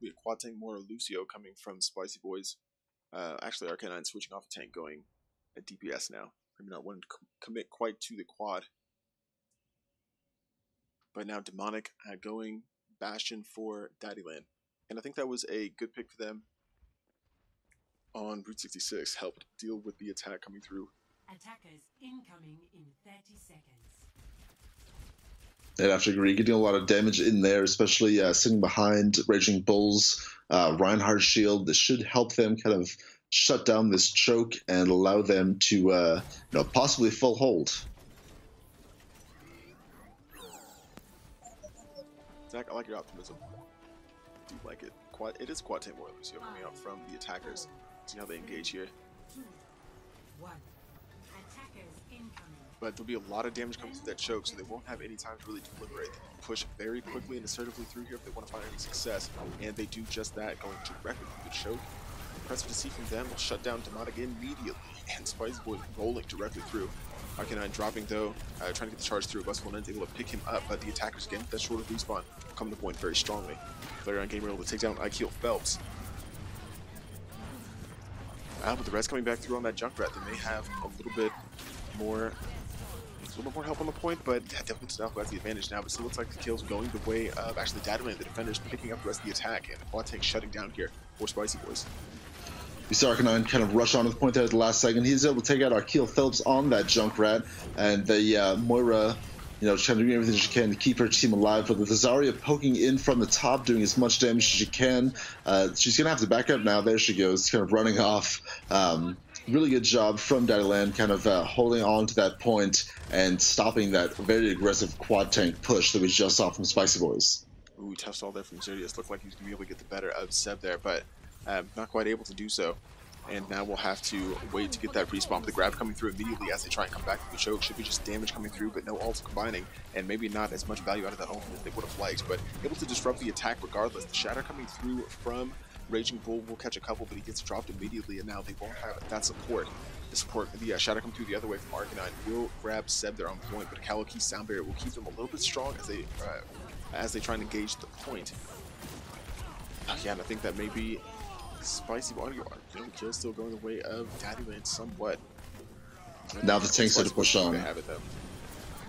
We have Quad Moro Lucio coming from Spicy Bois. Uh, actually, Arcanine switching off a tank going at DPS now. Maybe not wanting to com- commit quite to the quad. But now Demonic uh, going Bastion for Daddyland. And I think that was a good pick for them on Route 66. Helped deal with the attack coming through. Attackers incoming in 30 seconds. I'd have to agree. Getting a lot of damage in there, especially uh, sitting behind Raging Bull's uh, Reinhardt shield. This should help them kind of shut down this choke and allow them to, uh, you know, possibly full hold. Zach, I like your optimism. do like it. Quad, it is Quad Tank You're coming out from the attackers. See how they engage here. Two, one. But there'll be a lot of damage coming through that choke, so they won't have any time to really deliberate. They can push very quickly and assertively through here if they want to find any success, and they do just that, going directly through the choke. Impressive to see from them, will shut down Demonic immediately, and Spicy Boy rolling directly through. Arcanine dropping though, uh, trying to get the charge through. Bustful Nuns able to pick him up, but the attackers again, that short of respawn, come to point very strongly. Player on Gamer able to take down Ikeel Phelps. Uh, with the rest coming back through on that Junkrat, they may have a little bit more a little more help on the point, but yeah, definitely Snapple has the advantage now. But still looks like the kills going the way of actually Dadman, the defenders picking up the rest of the attack, and Quad Tank shutting down here for Spicy Bois. We saw Arcanine kind of rush on to the point there at the last second. He's able to take out Akil Phelps on that Junkrat, and the uh, Moira, you know, trying to do everything she can to keep her team alive. But with Azaria poking in from the top, doing as much damage as she can, uh, she's gonna have to back up now. There she goes, kind of running off. Um, really good job from Daddyland, kind of uh, holding on to that point and stopping that very aggressive quad tank push that we just saw from Spicy Bois. Ooh, tough stall there from Zerdius. Looked like he was going to be able to get the better of Seb there, but um, not quite able to do so. And now we'll have to wait to get that respawn. The grab coming through immediately as they try and come back to the choke. Should be just damage coming through, but no ults combining. And maybe not as much value out of that ult as they would have liked. But able to disrupt the attack regardless. The Shatter coming through from Raging Bull will catch a couple, but he gets dropped immediately. And now they won't have that support. The support, the uh, Shatter come through the other way from Arcanine will grab Seb there on point. But Kaliki Sound Barrier will keep them a little bit strong as they, uh, as they try and engage the point. Uh, yeah, and I think that maybe Spicy Water, you know, the kill's still going the way of Daddyland somewhat. Now the tanks start to push on. Have it, though.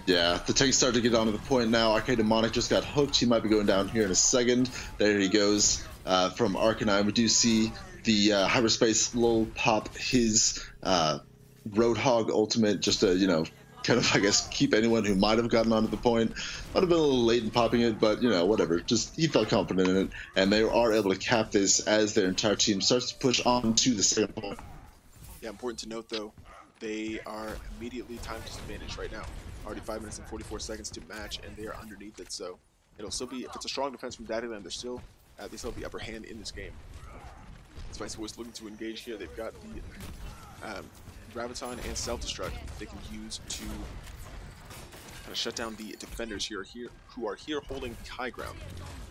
Yeah, the tanks start to get onto the point now. Arcade Demonic just got hooked. He might be going down here in a second. There he goes uh, from Arcanine. We do see the uh, hyperspace lull pop his uh, Roadhog ultimate just to, you know, kind of, I guess, keep anyone who might have gotten onto the point. Might have been a little late in popping it, but, you know, whatever. Just, he felt confident in it, and they are able to cap this as their entire team starts to push on to the second point. Yeah, important to note, though, they are immediately time disadvantaged right now. Already 5 minutes and 44 seconds to match, and they are underneath it, so it'll still be, if it's a strong defense from Daddyland, they're still, they still have the upper hand in this game. Spicy Bois looking to engage here. They've got the um, Graviton and Self-Destruct they can use to kind of shut down the defenders here, here who are here holding the high ground.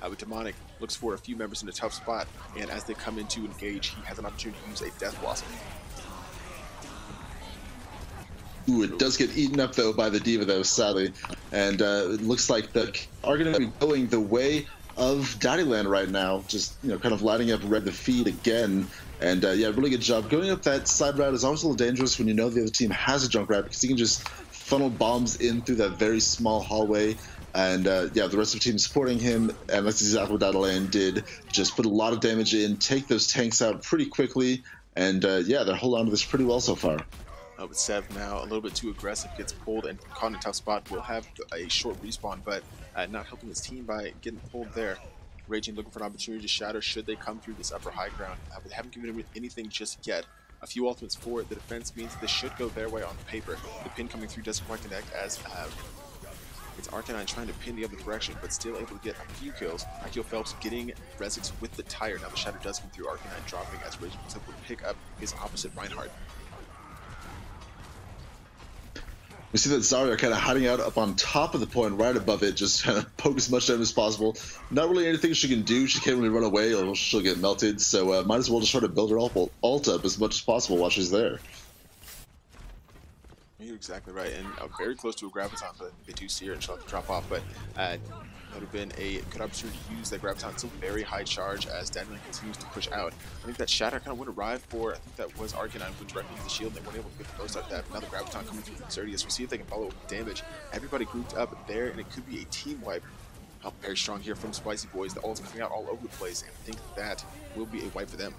Uh, but Demonic looks for a few members in a tough spot, and as they come in to engage, he has an opportunity to use a Death Blossom. Ooh, it does get eaten up though by the D.Va though, sadly, and uh, it looks like the are going to be going the way of Daddyland right now, just you know, kind of lighting up red the feed again. And uh, yeah, really good job. Going up that side route is always a little dangerous when you know the other team has a Junkrat because you can just funnel bombs in through that very small hallway. And uh, yeah, the rest of the team supporting him, and that's exactly what Daddyland did. Just put a lot of damage in, take those tanks out pretty quickly, and uh, yeah, they're holding on to this pretty well so far. Uh, with Sev now a little bit too aggressive, gets pulled and caught in a tough spot. Will have a short respawn, but uh, not helping his team by getting pulled there. Raging looking for an opportunity to shatter should they come through this upper high ground. Uh, but they haven't given him anything just yet. A few ultimates for the defense means this should go their way on paper. The pin coming through doesn't quite connect as uh, it's Arcanine trying to pin the other direction, but still able to get a few kills. Akio Phelps getting Resix with the tire. Now the shatter does come through Arcanine dropping as Raging was able to pick up his opposite Reinhardt. We see that Zarya kind of hiding out up on top of the point, right above it, just *laughs* of poke as much damage as possible. Not really anything she can do. She can't really run away or she'll get melted, so uh, might as well just try to build her ult up as much as possible while she's there. You're exactly right, and uh, very close to a Graviton, but they do see her and she'll have to drop off. But uh, would have been a good opportunity to use that Graviton. Still very high charge as Dandelion continues to push out. I think that Shatter kind of would arrive for, I think that was Arcanine went directly into the shield. and They weren't able to get the burst out of that. Another Graviton coming through from Xerdius. We'll see if they can follow up with damage. Everybody grouped up there, and it could be a team wipe. Oh, very strong here from Spicy Bois. The ult's coming out all over the place, and I think that will be a wipe for them.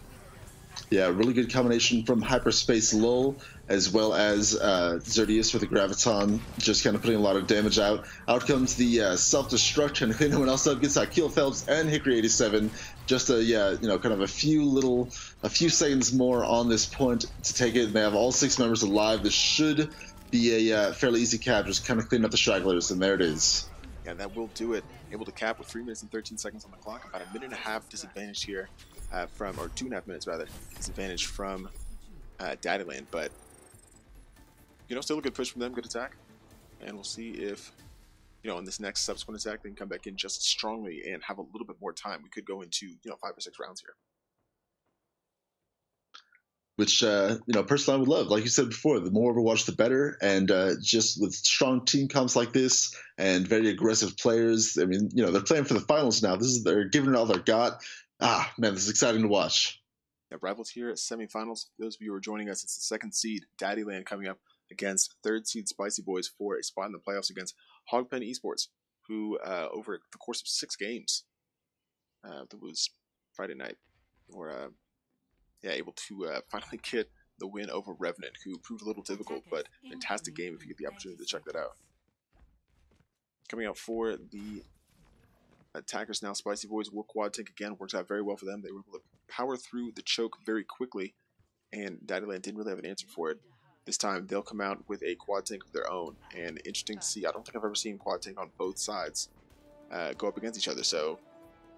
Yeah, really good combination from Hyperspace Lull as well as uh, Xerdius with the Graviton, just kind of putting a lot of damage out. Out comes the uh, self-destruct, and *laughs* anyone else up gets Akil Phelps and Hickory 87. Just a yeah, you know, kind of a few little, a few seconds more on this point to take it. They have all six members alive. This should be a uh, fairly easy cap, just kind of clean up the stragglers, and there it is. Yeah, that will do it. Able to cap with three minutes and 13 seconds on the clock. About a minute and a half disadvantage here uh, from, or two and a half minutes rather, disadvantage from uh, Daddyland. But, you know, still a good push from them, good attack. And we'll see if, you know, in this next subsequent attack, they can come back in just strongly and have a little bit more time. We could go into, you know, five or six rounds here. Which uh, you know, personally, I would love. Like you said before, the more Overwatch, the better. And uh, just with strong team comps like this and very aggressive players, I mean, you know, they're playing for the finals now. This is they're giving it all they've got. Ah, man, this is exciting to watch. Yeah, rivals here at semifinals. Those of you who are joining us, it's the second seed, Daddyland, coming up against third seed Spicy Bois for a spot in the playoffs against Hogpen Esports, who uh, over the course of six games, uh, that was Friday night, were uh, yeah able to uh, *laughs* finally get the win over Revenant, who proved a little difficult, but fantastic game if you get the opportunity to check that out. Coming out for the attackers now. Spicy Bois will quad tank again. Works out very well for them. They were able to power through the choke very quickly, and Daddyland didn't really have an answer for it. This time they'll come out with a quad tank of their own, and interesting to see. I don't think I've ever seen quad tank on both sides uh, go up against each other, so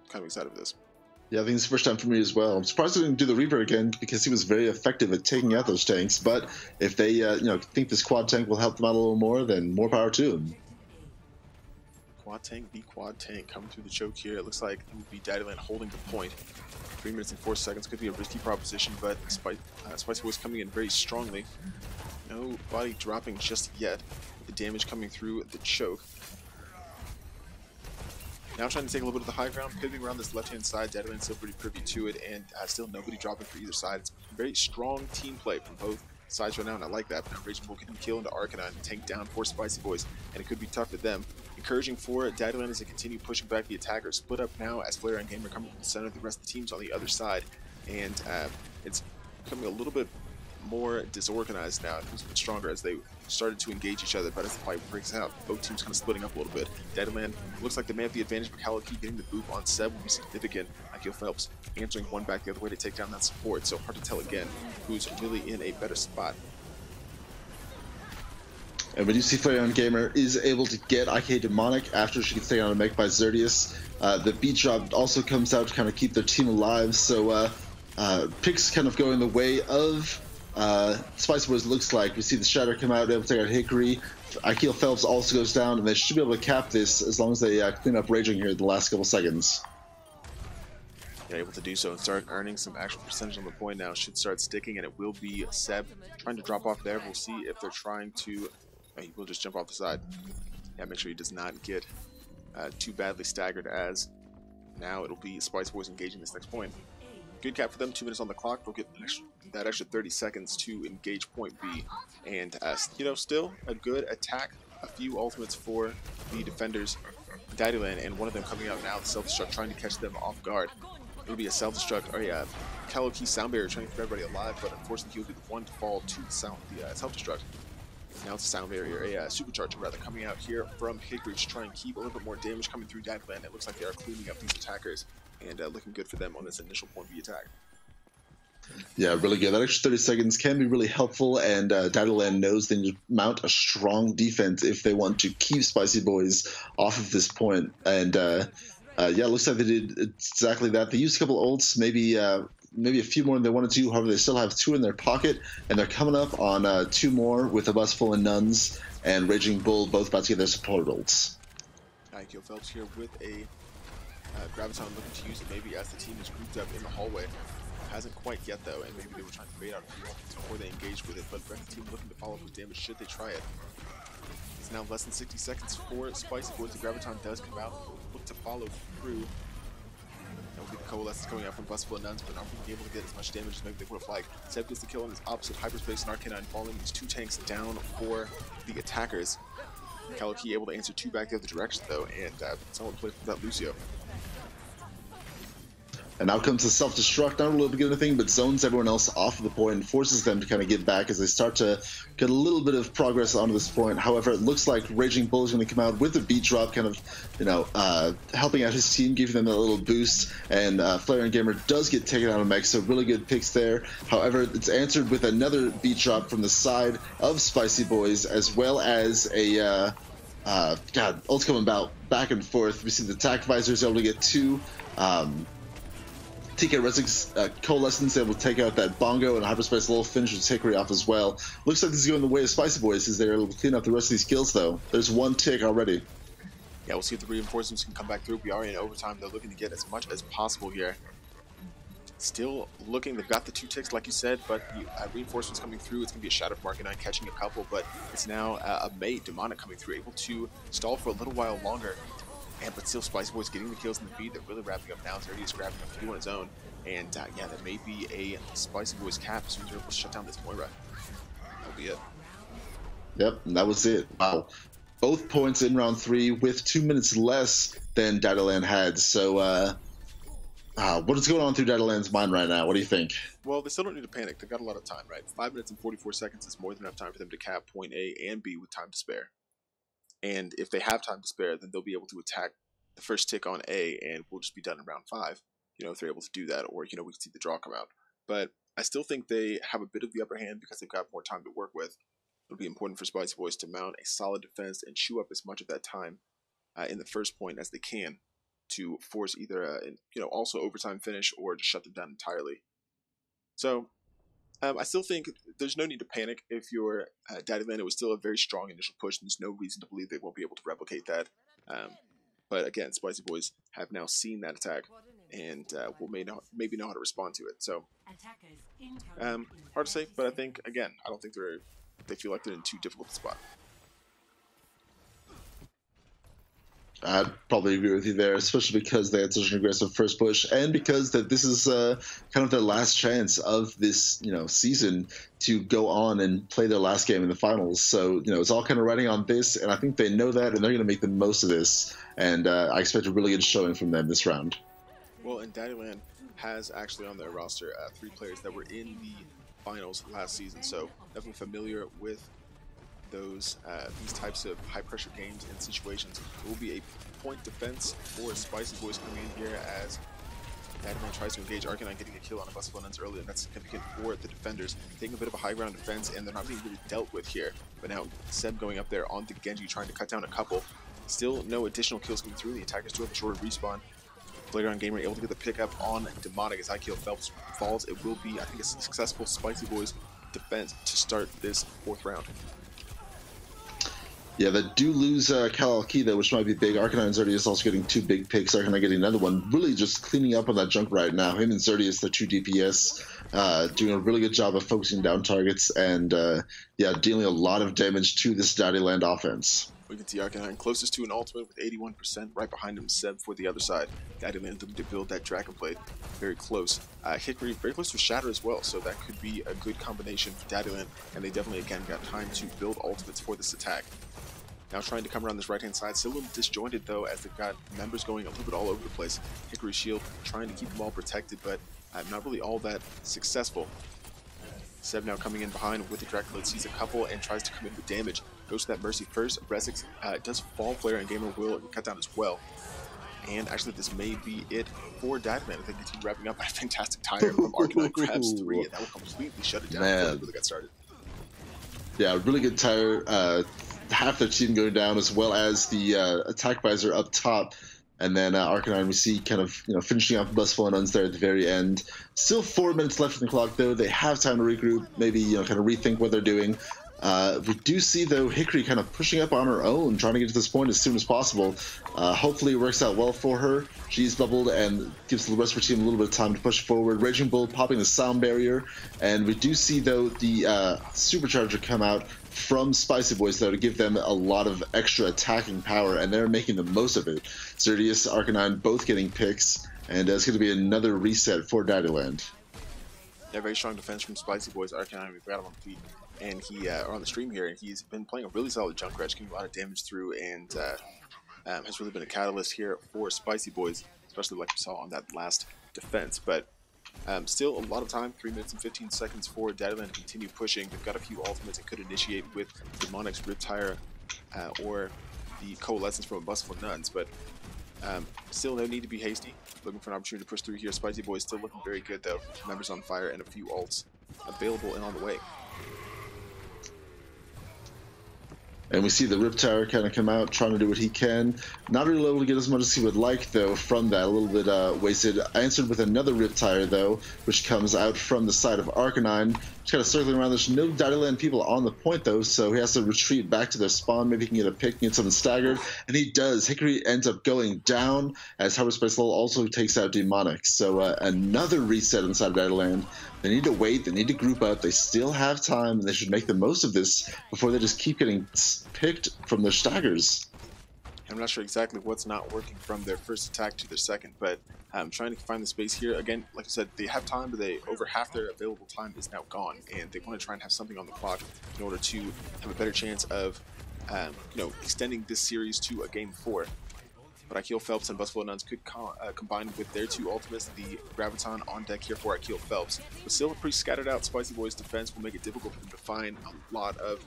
kind of excited for this. Yeah, I think it's the first time for me as well. I'm surprised they didn't do the Reaper again because he was very effective at taking out those tanks. But if they, uh, you know, think this quad tank will help them out a little more, then more power to them. Quad tank, B quad tank coming through the choke here. It looks like it would be Daddyland holding the point. Three minutes and four seconds could be a risky proposition, but Spice, uh, Spicy Bois coming in very strongly. No body dropping just yet. The damage coming through the choke. Now trying to take a little bit of the high ground, pivoting around this left-hand side. Deadland still pretty privy to it, and uh, still nobody dropping for either side. It's very strong team play from both sides right now, and I like that. But now Raging Bull getting kill into Arcanine, and tank down for Spicy Bois, and it could be tough for them. Encouraging for Daddyland as they continue pushing back the attackers. Split up now as Flare and Gamer come from the center, the rest of the team's on the other side. And uh, it's becoming a little bit more disorganized now. Who's been stronger as they started to engage each other, but as the fight breaks out, both teams kind of splitting up a little bit. Deadland looks like they may have the advantage, but Kaliki getting the boop on Seb will be significant. Akio Phelps answering one back the other way to take down that support, so hard to tell again who's really in a better spot. And we do see Flareon Gamer is able to get IK Demonic after she gets taken out a mech by Xerdius. Uh, the beat drop also comes out to kind of keep their team alive, so uh, uh, picks kind of going the way of uh, Spice Boys looks like. We see the Shatter come out, able to take out Hickory. Akil Phelps also goes down, and they should be able to cap this as long as they uh, clean up Raging here in the last couple seconds. Yeah, able to do so and start earning some actual percentage on the point now. Should start sticking, and it will be Seb trying to drop off there. We'll see if they're trying to. Oh, he will just jump off the side. Yeah, make sure he does not get uh, too badly staggered as now it'll be Spice Boys engaging this next point. Good cap for them, two minutes on the clock. They'll get that extra 30 seconds to engage point B. And, uh, you know, still a good attack. A few ultimates for the defenders. Daddyland, and one of them coming out now, the self-destruct, trying to catch them off guard. It'll be a self-destruct, or yeah, Key sound barrier trying to keep everybody alive, but unfortunately he'll be the one to fall to the sound, the uh, self-destruct. Now it's a sound barrier, a uh, supercharger rather, coming out here from Hickory to try and keep a little bit more damage coming through Daddyland. It looks like they are cleaning up these attackers and uh, looking good for them on this initial point B attack. Yeah, really good. That extra 30 seconds can be really helpful, and uh, Daddyland knows they need to mount a strong defense if they want to keep Spicy Bois off of this point. And uh, uh, yeah, looks like they did exactly that. They used a couple ults, maybe uh, maybe a few more than they wanted to. However, they still have two in their pocket, and they're coming up on uh, two more with a bus full of nuns and Raging Bull both about to get their support ults. Aikyo Phelps here with a uh, Graviton looking to use it maybe as the team is grouped up in the hallway. Hasn't quite yet though, and maybe they were trying to bait out a few before they engaged with it, but the team looking to follow up with damage should they try it. It's now less than 60 seconds for Spicy Bois. The Graviton does come out, look to follow through. The coalescence coming out from Bustful and Nuns, but not being able to get as much damage as maybe they would have liked. Seb gets the kill on his opposite hyperspace and Arcanine falling these two tanks down for the attackers. Kaliki able to answer two back the other direction though, and uh, solid play from that Lucio. And now comes the self-destruct, not really get anything, but zones everyone else off of the point and forces them to kind of get back as they start to get a little bit of progress onto this point. However, it looks like Raging Bull is going to come out with the beat drop, kind of, you know, uh, helping out his team, giving them a little boost. And uh, Flare and Gamer does get taken out of mech, so really good picks there. However, it's answered with another beat drop from the side of Spicy Bois, as well as a. Uh, uh, God, ults coming about back and forth. We see the attack visor is able to get two. Um, TK Rezzing's uh, Coalescence able to take out that Bongo and Hyperspace little finish with Hickory off as well. Looks like this is going the way of Spicy Bois as they're able to clean up the rest of these kills though. There's one tick already. Yeah, we'll see if the reinforcements can come back through. We are in overtime. They're looking to get as much as possible here. Still looking, they've got the two ticks, like you said, but the uh, reinforcements coming through. It's going to be a Shatter from Arcanine catching a couple, but it's now uh, a May Demonic coming through, able to stall for a little while longer. And but still, Spicy Bois getting the kills in the feed. They're really wrapping up now. Xerdius grabbing a few on his own. And uh, yeah, that may be a Spicy Bois cap as soon as they're able to shut down this Moira. That'll be it. Yep, that was it. Wow. Both points in round three with two minutes less than Daddyland had. So, uh, uh, what is going on through Daddyland's mind right now? What do you think? Well, they still don't need to panic. They've got a lot of time, right? Five minutes and 44 seconds is more than enough time for them to cap point A and B with time to spare. And if they have time to spare, then they'll be able to attack the first tick on A, and we'll just be done in round five. You know, if they're able to do that, or you know, we can see the draw come out. But I still think they have a bit of the upper hand because they've got more time to work with. It'll be important for Spicy Bois to mount a solid defense and chew up as much of that time uh, in the first point as they can to force either a you know also overtime finish or to shut them down entirely. So um, I still think there's no need to panic if your uh, Daddy Land. It was still a very strong initial push, and there's no reason to believe they won't be able to replicate that. Um, but again, Spicy Bois have now seen that attack and uh, will may not, maybe know how to respond to it. So um, hard to say, but I think again, I don't think they're they feel like they're in too difficult a spot. I'd probably agree with you there, especially because they had such an aggressive first push, and because that this is uh, kind of their last chance of this, you know, season to go on and play their last game in the finals. So you know, it's all kind of riding on this, and I think they know that, and they're going to make the most of this. And uh, I expect a really good showing from them this round. Well, and Daddyland has actually on their roster uh, three players that were in the finals last season, so definitely familiar with those uh, these types of high pressure games and situations. It will be a point defense for Spicy Bois coming in here as Daddyland tries to engage Arcanine, getting a kill on a Bustle Nuns early, and that's significant for the defenders. Taking a bit of a high ground defense, and they're not being really dealt with here. But now Seb going up there on the Genji, trying to cut down a couple. Still no additional kills coming through. The attackers do have a shorter respawn. Playground Gamer able to get the pickup on Demonic as IKEA Phelps falls. It will be, I think, a successful Spicy Bois defense to start this fourth round. Yeah, they do lose uh, Kal Key though, which might be big. Arcanine's Zerdius also getting two big picks. Arcanine getting another one. Really just cleaning up on that junk right now. Him and Zerdius, the two DPS, uh, doing a really good job of focusing down targets and uh, yeah, dealing a lot of damage to this Daddy Land offense. We can see Arcanine closest to an ultimate with 81%, right behind him Seb for the other side. Daddy Land to build that Dragon Blade very close. Uh, Hickory very close to Shatter as well, so that could be a good combination for Daddy Land, and they definitely again got time to build ultimates for this attack. Now trying to come around this right-hand side, still a little disjointed though, as they've got members going a little bit all over the place. Hickory Shield trying to keep them all protected, but uh, not really all that successful. Seb now coming in behind with the Dragon Blade, sees a couple and tries to come in with damage. Goes to that Mercy first. Resix uh, does fall flare and Gamer will cut down as well. And actually, this may be it for Dadman. I think the team wrapping up by *laughs* a fantastic tire from *laughs* Arcanine Crabs 3, and that will completely shut it down before Man. they really got started. Yeah, really good tire. Uh, half their team going down, as well as the uh, attack visor up top. And then uh, Arcanine, we see kind of you know finishing off Blissful and Uns there at the very end. Still four minutes left in the clock, though. They have time to regroup, maybe you know kind of rethink what they're doing. Uh, we do see though Hickory kind of pushing up on her own, trying to get to this point as soon as possible. Uh, hopefully, it works out well for her. She's bubbled and gives the rest of her team a little bit of time to push forward. Raging Bull popping the sound barrier, and we do see though the uh, supercharger come out from Spicy Bois though to give them a lot of extra attacking power, and they're making the most of it. Zerdius, Arcanine both getting picks, and uh, it's going to be another reset for Daddyland. Yeah, very strong defense from Spicy Bois. Arcanine, we've got him on feet. And he, uh, on the stream here, and he's been playing a really solid Junkrat, getting a lot of damage through, and uh, um, has really been a catalyst here for Spicy Bois, especially like we saw on that last defense. But um, still a lot of time, 3 minutes and 15 seconds for Daddyland to continue pushing. They've got a few ultimates that could initiate with Demonic's Riptire uh, or the Coalescence from a Bustful Nuns, but um, still no need to be hasty. Looking for an opportunity to push through here. Spicy Boy is still looking very good though. Members on fire and a few ults available and on the way. And we see the Riptire kind of come out, trying to do what he can. Not really able to get as much as he would like, though, from that. A little bit uh, wasted. I answered with another Riptire, though, which comes out from the side of Arcanine. Kind of circling around. There's no Daddyland people on the point, though, so he has to retreat back to their spawn. Maybe he can get a pick, and get something staggered. And he does. Hickory ends up going down as Howard Spice Lowell also takes out Demonic. So uh, another reset inside of Daddyland. They need to wait. They need to group up. They still have time, and they should make the most of this before they just keep getting picked from their staggers. I'm not sure exactly what's not working from their first attack to their second, but I'm trying to find the space here. Again, like I said, they have time, but they over half their available time is now gone, and they want to try and have something on the clock in order to have a better chance of, um, you know, extending this series to a game four. But Akil Phelps and Busful Nuns could co- uh, combine with their two ultimates, the Graviton on deck here for Akil Phelps. But still a pretty scattered out Spicy Bois defense will make it difficult for them to find a lot of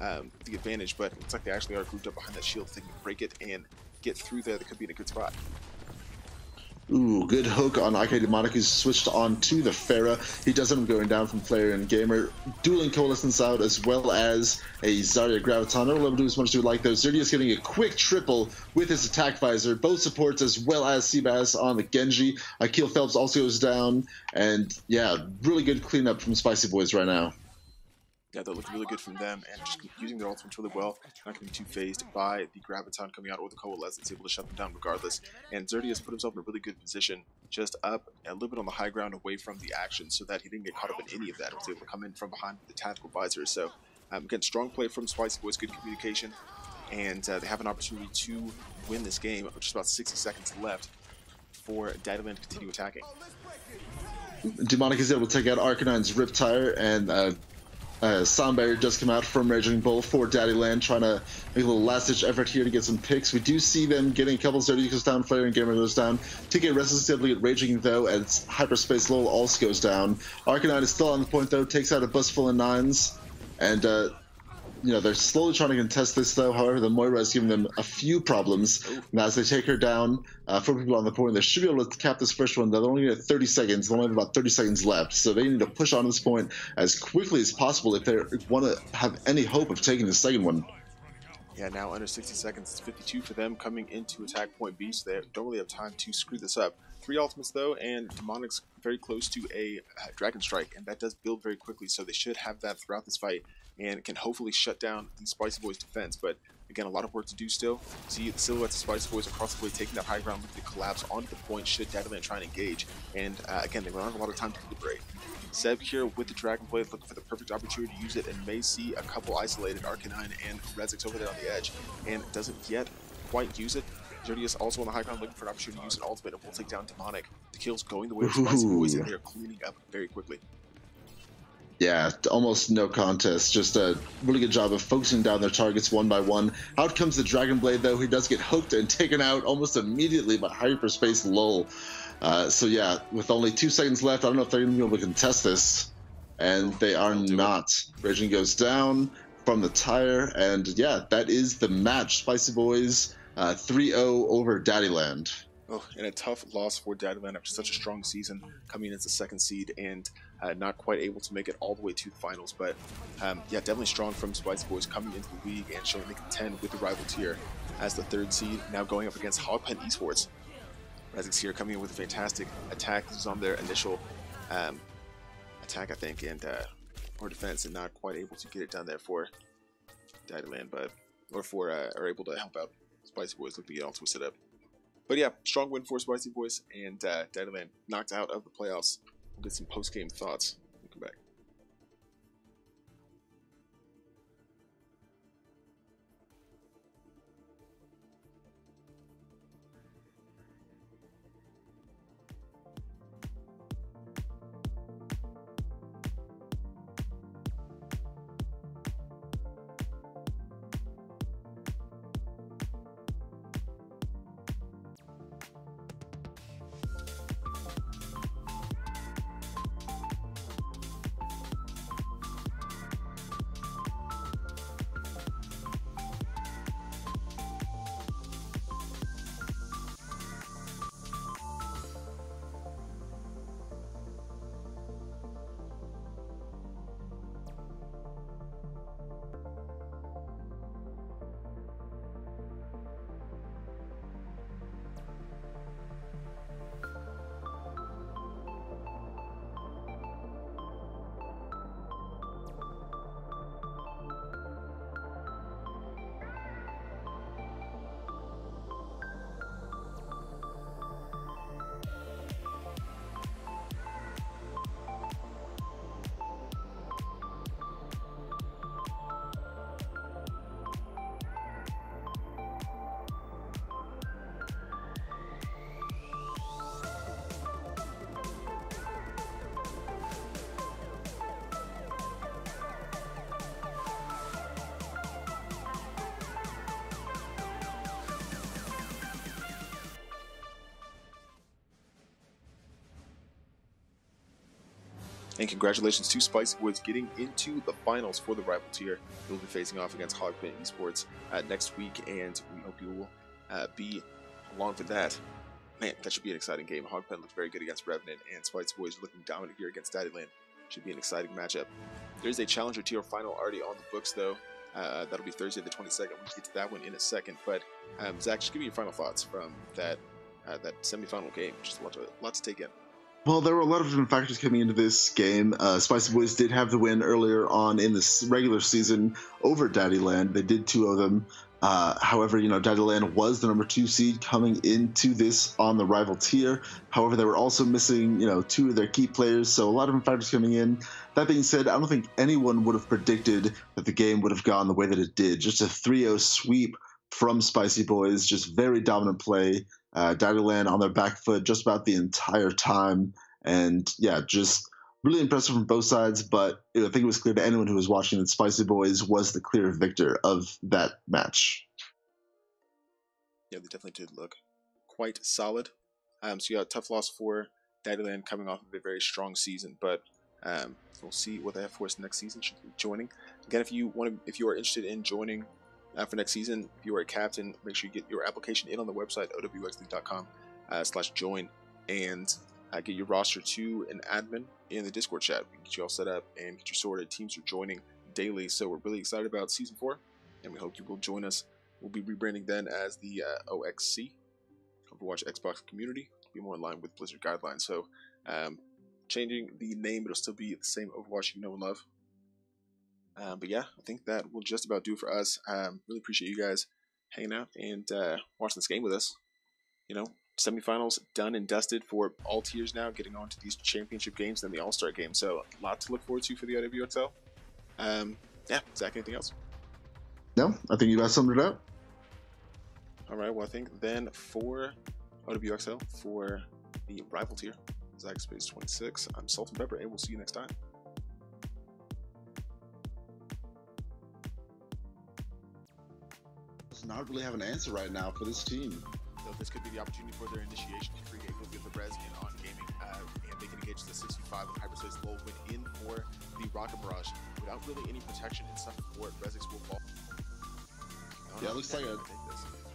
um, the advantage, but it looks like they actually are grouped up behind that shield. If they can break it and get through there, that could be in a good spot. Ooh, good hook on IK Demonic who's switched on to the Pharah. He does end up going down from Flare and Gamer. Dueling Coalescence out as well as a Zarya Graviton. Not able to do as much as we like though. Zerdius getting a quick triple with his attack visor. Both supports as well as Seabass on the Genji. Akil Phelps also goes down. And yeah, really good cleanup from Spicy Bois right now yeah, they look really good from them, and just using their ultimates really well, not getting too phased by the Graviton coming out or the Coalesce Coalescence, able to shut them down regardless. And Zerdius put himself in a really good position, just up a little bit on the high ground away from the action, so that he didn't get caught up in any of that. He was able to come in from behind the tactical visor. So, um, again, strong play from Spicy Bois, good communication, and uh, they have an opportunity to win this game just about 60 seconds left for Daddyland to continue attacking. Demonic is able to take out Arcanine's Riptire and uh, uh, Soundbarrier does come out from Raging Bull for Daddy Land, trying to make a little last-ditch effort here to get some picks. We do see them getting a couple of Zodiac goes down, Flare and Gamer goes down. TK able to get Raging, though, and Hyperspace Lol also goes down. Arcanine is still on the point, though, takes out a bus full of nines. And uh, you know, they're slowly trying to contest this, though. However, the Moira is giving them a few problems. And as they take her down, uh, four people on the point, they should be able to cap this first one. They're only at 30 seconds. They only have about 30 seconds left. So they need to push on this point as quickly as possible if they want to have any hope of taking the second one. Yeah, now under 60 seconds, it's 52 for them coming into attack point B, so they don't really have time to screw this up. Three ultimates though, and Demonic's very close to a uh, Dragon Strike, and that does build very quickly, so they should have that throughout this fight and can hopefully shut down the Spicy Bois defense. But again, a lot of work to do still. See the silhouettes of Spicy Bois across the board taking that high ground, looking to collapse onto the point should Daddyland try and engage. And uh, again, they don't have a lot of time to deliberate. Seb here with the Dragon Blade looking for the perfect opportunity to use it and may see a couple isolated Arcanine and Rezix over there on the edge and doesn't yet quite use it. Zerdius also on the high ground looking for an opportunity to use an ultimate and will take down Demonic. The kill's going the way of Spicy Bois and they're cleaning up very quickly. Yeah, almost no contest. Just a really good job of focusing down their targets one by one. Out comes the Dragon Blade, though. He does get hooked and taken out almost immediately by Hyperspace Lol. Uh, so yeah, with only two seconds left, I don't know if they're going to be able to contest this. And they are not. Raging goes down from the tire, and yeah, that is the match. Spicy Bois 3-0 uh, over Daddyland. Oh, and a tough loss for Daddyland after such a strong season, coming in as the second seed and uh, not quite able to make it all the way to the finals. But um, yeah, definitely strong from Spicy Bois coming into the league and showing they contend with the rival tier as the third seed, now going up against Hogpen Esports. Rezix here coming in with a fantastic attack. This is on their initial um, attack, I think, and uh, or defense, and not quite able to get it done there for Daddyland, but or for uh, are able to help out Spicy Bois looking to get all twisted up. But yeah, strong win for Spicy Bois and uh, knocked out of the playoffs. Get some post game thoughts. We'll come back. And congratulations to Spicy Bois getting into the finals for the rival tier. You'll be facing off against Hogpen Esports uh, next week, and we hope you will uh, be along for that. Man, that should be an exciting game. Hogpen looked very good against Revenant, and Spicy Bois looking dominant here against Daddyland. Should be an exciting matchup. There's a Challenger tier final already on the books, though. Uh, that'll be Thursday the 22nd. We'll get to that one in a second. But um, Zach, just give me your final thoughts from that uh, that semifinal game. Just a lot to, lot to take in. Well, there were a lot of different factors coming into this game. Uh, Spicy Bois did have the win earlier on in the regular season over Daddyland. They did two of them. Uh, however, you know, Daddyland was the number two seed coming into this on the rival tier. However, they were also missing, you know, two of their key players, so a lot of different factors coming in. That being said, I don't think anyone would have predicted that the game would have gone the way that it did. Just a 3-0 sweep from Spicy Bois, just very dominant play. Uh, on their back foot just about the entire time, and yeah, just really impressive from both sides, but I think it was clear to anyone who was watching that Spicy Bois was the clear victor of that match. Yeah, they definitely did look quite solid. Um, so a tough loss for Daddyland coming off of a very strong season, but um, we'll see what they have for us next season. Should be joining again if you want to, if you are interested in joining uh, for next season. If you are a captain, make sure you get your application in on the website owxleague.com uh, slash join and uh, get your roster to an admin in the Discord chat. We can get you all set up and get you sorted. Teams are joining daily, so we're really excited about season four, and we hope you will join us. We'll be rebranding then as the uh, OXC, Overwatch Xbox Community, be more in line with Blizzard guidelines. So, um, changing the name, it'll still be the same Overwatch you know and love. Um, but yeah, I think that will just about do for us. Um, really appreciate you guys hanging out and uh, watching this game with us. You know, semifinals done and dusted for all tiers now, getting on to these championship games and the All Star game. So, a lot to look forward to for the OWXL. Um, yeah, Zach, anything else? No, I think you guys summed it up. All right, well, I think then for OWXL, for the rival tier, Zach Space 26, I'm Salt and Pepper, and we'll see you next time. Does not really have an answer right now for this team. So this could be the opportunity for their initiation to create a get the res in on gaming, uh, and they can engage the 65 with Hyperspace Low went in for the Rocket Barrage without really any protection and stuff for it. Resix will fall. Yeah, it looks like a,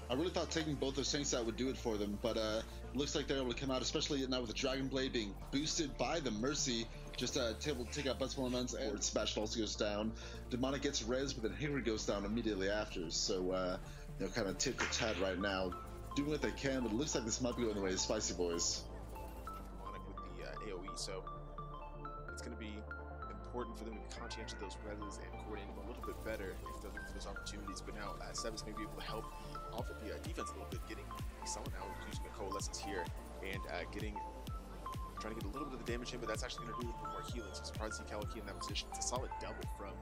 I really thought taking both those tanks out would do it for them, but uh, looks like they're able to come out, especially now with the Dragon Blade being boosted by the Mercy. Just uh, table take out Buzz Elements and Smash also goes down. Demonic gets res, but then Hickory goes down immediately after. So, uh, you know, kind of tit for tat right now doing what they can, but it looks like this might be going the way of Spicy Bois. Demonic with the uh, AoE, so it's going to be important for them to be conscientious of those reses and coordinate them a little bit better if they're looking for those opportunities. But now uh, Sebas may be able to help off of the uh, defense a little bit, getting someone out using the coalescence here and uh, getting trying to get a little bit of the damage in, but that's actually going to do a little bit more healing. So surprised to see Kalaki in that position. It's a solid double from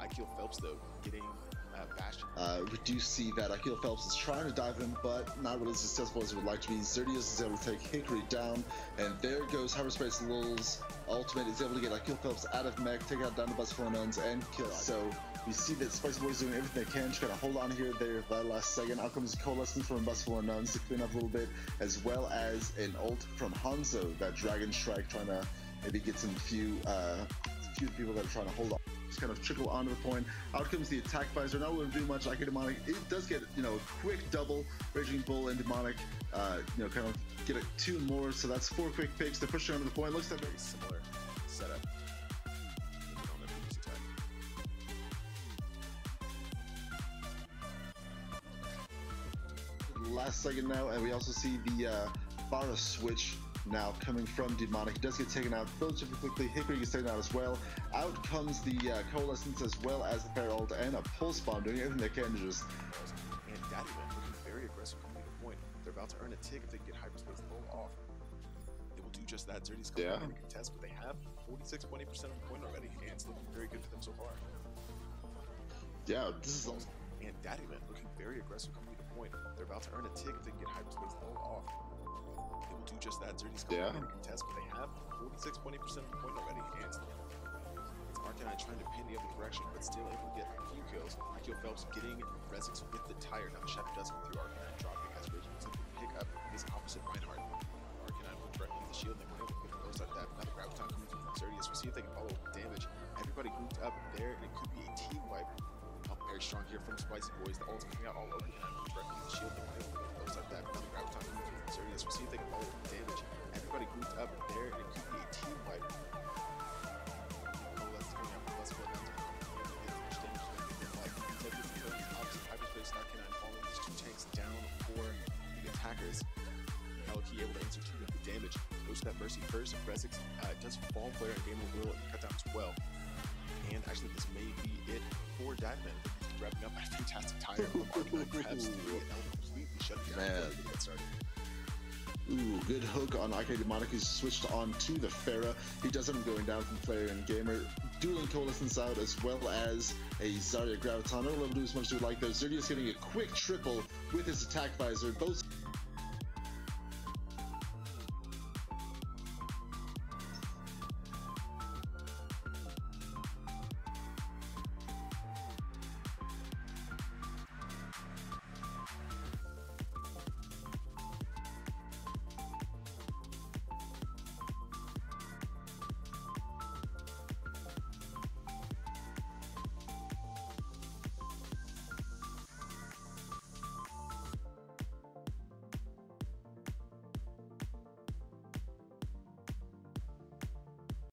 Ikeel Phelps though, getting uh, Bastion. Uh, we do see that Akil Phelps is trying to dive in, but not really as successful as he would like to be. Zerdius is able to take Hickory down, and there goes Hyperspace Lul's ultimate. is able to get Akil Phelps out of mech, take out bus for unknowns, and kill. So we see that Spicy Bois doing everything they can, just gotta hold on here there that last second. Out comes Coalescence from Bus for Unknowns to clean up a little bit, as well as an ult from Hanzo, that Dragon Strike trying to maybe get some few uh, few people that are trying to hold on just kind of trickle onto the point. Out comes the attack visor. Not going to do much like a demonic. It does get you know a quick double raging bull and demonic. Uh, you know, kind of get it two more. So that's four quick picks. They're pushing onto the point. Looks like very similar setup. Last second now, and we also see the uh, Pharah switch now coming from Demonic. He does get taken out relatively quickly. Hickory gets taken out as well. Out comes the uh, Coalescence as well as the Herald and a Pulse Bomb doing everything they can to just... And Daddyland looking very aggressive coming to the point. They're about to earn a tick if they get Hyperspace Low off. They will do just that. Zerdy's coming yeah. in contest, but they have 46 20% of the point already, and it's looking very good for them so far. Yeah, this is awesome. And Daddyland looking very aggressive coming to the point. They're about to earn a tick if they can get Hyperspace Low off They will do just that. Zerdy's coming yeah. in contest, but they have 46 20% of the point already. And it's Arcanine trying to pin the other direction, but still able to get a few kills. Akio Phelps getting Resix with the tire. Now the Shadow does come through Arcanine, dropping as Raging to pick up his opposite Reinhardt. Arcanine will directly the shield, and we're able to get close like that. Another Graviton coming from Zerdius. We'll see if they can follow damage. Everybody grouped up there, and it could be a team wipe. Very strong here from Spicy Bois. The ult's coming out all over, and directly the shield, and to get close like that. Another Graviton coming from Zerdius. We'll see if they can follow the damage. Everybody grouped up there, and it could be a team wipe. Coalesce going out Tempest killing opposite hyperspace Narcanine falling these two tanks down for the attackers. Kaliki able to answer of the damage. Goes to that Mercy first. Resix uh, does fall player and Gamer will cut down as well. And actually, this may be it for Diveman. Wrapping up a fantastic tire on *laughs* the mark. Grabs three and completely shut it down Man. before get started. Ooh, good hook on IK Demonic. He's switched on to the Pharah. He does have him going down from player and gamer. Dueling Coalescence out as well as a Zarya Graviton. No level do as much as we like though. Zerdius getting a quick triple with his attack visor. Both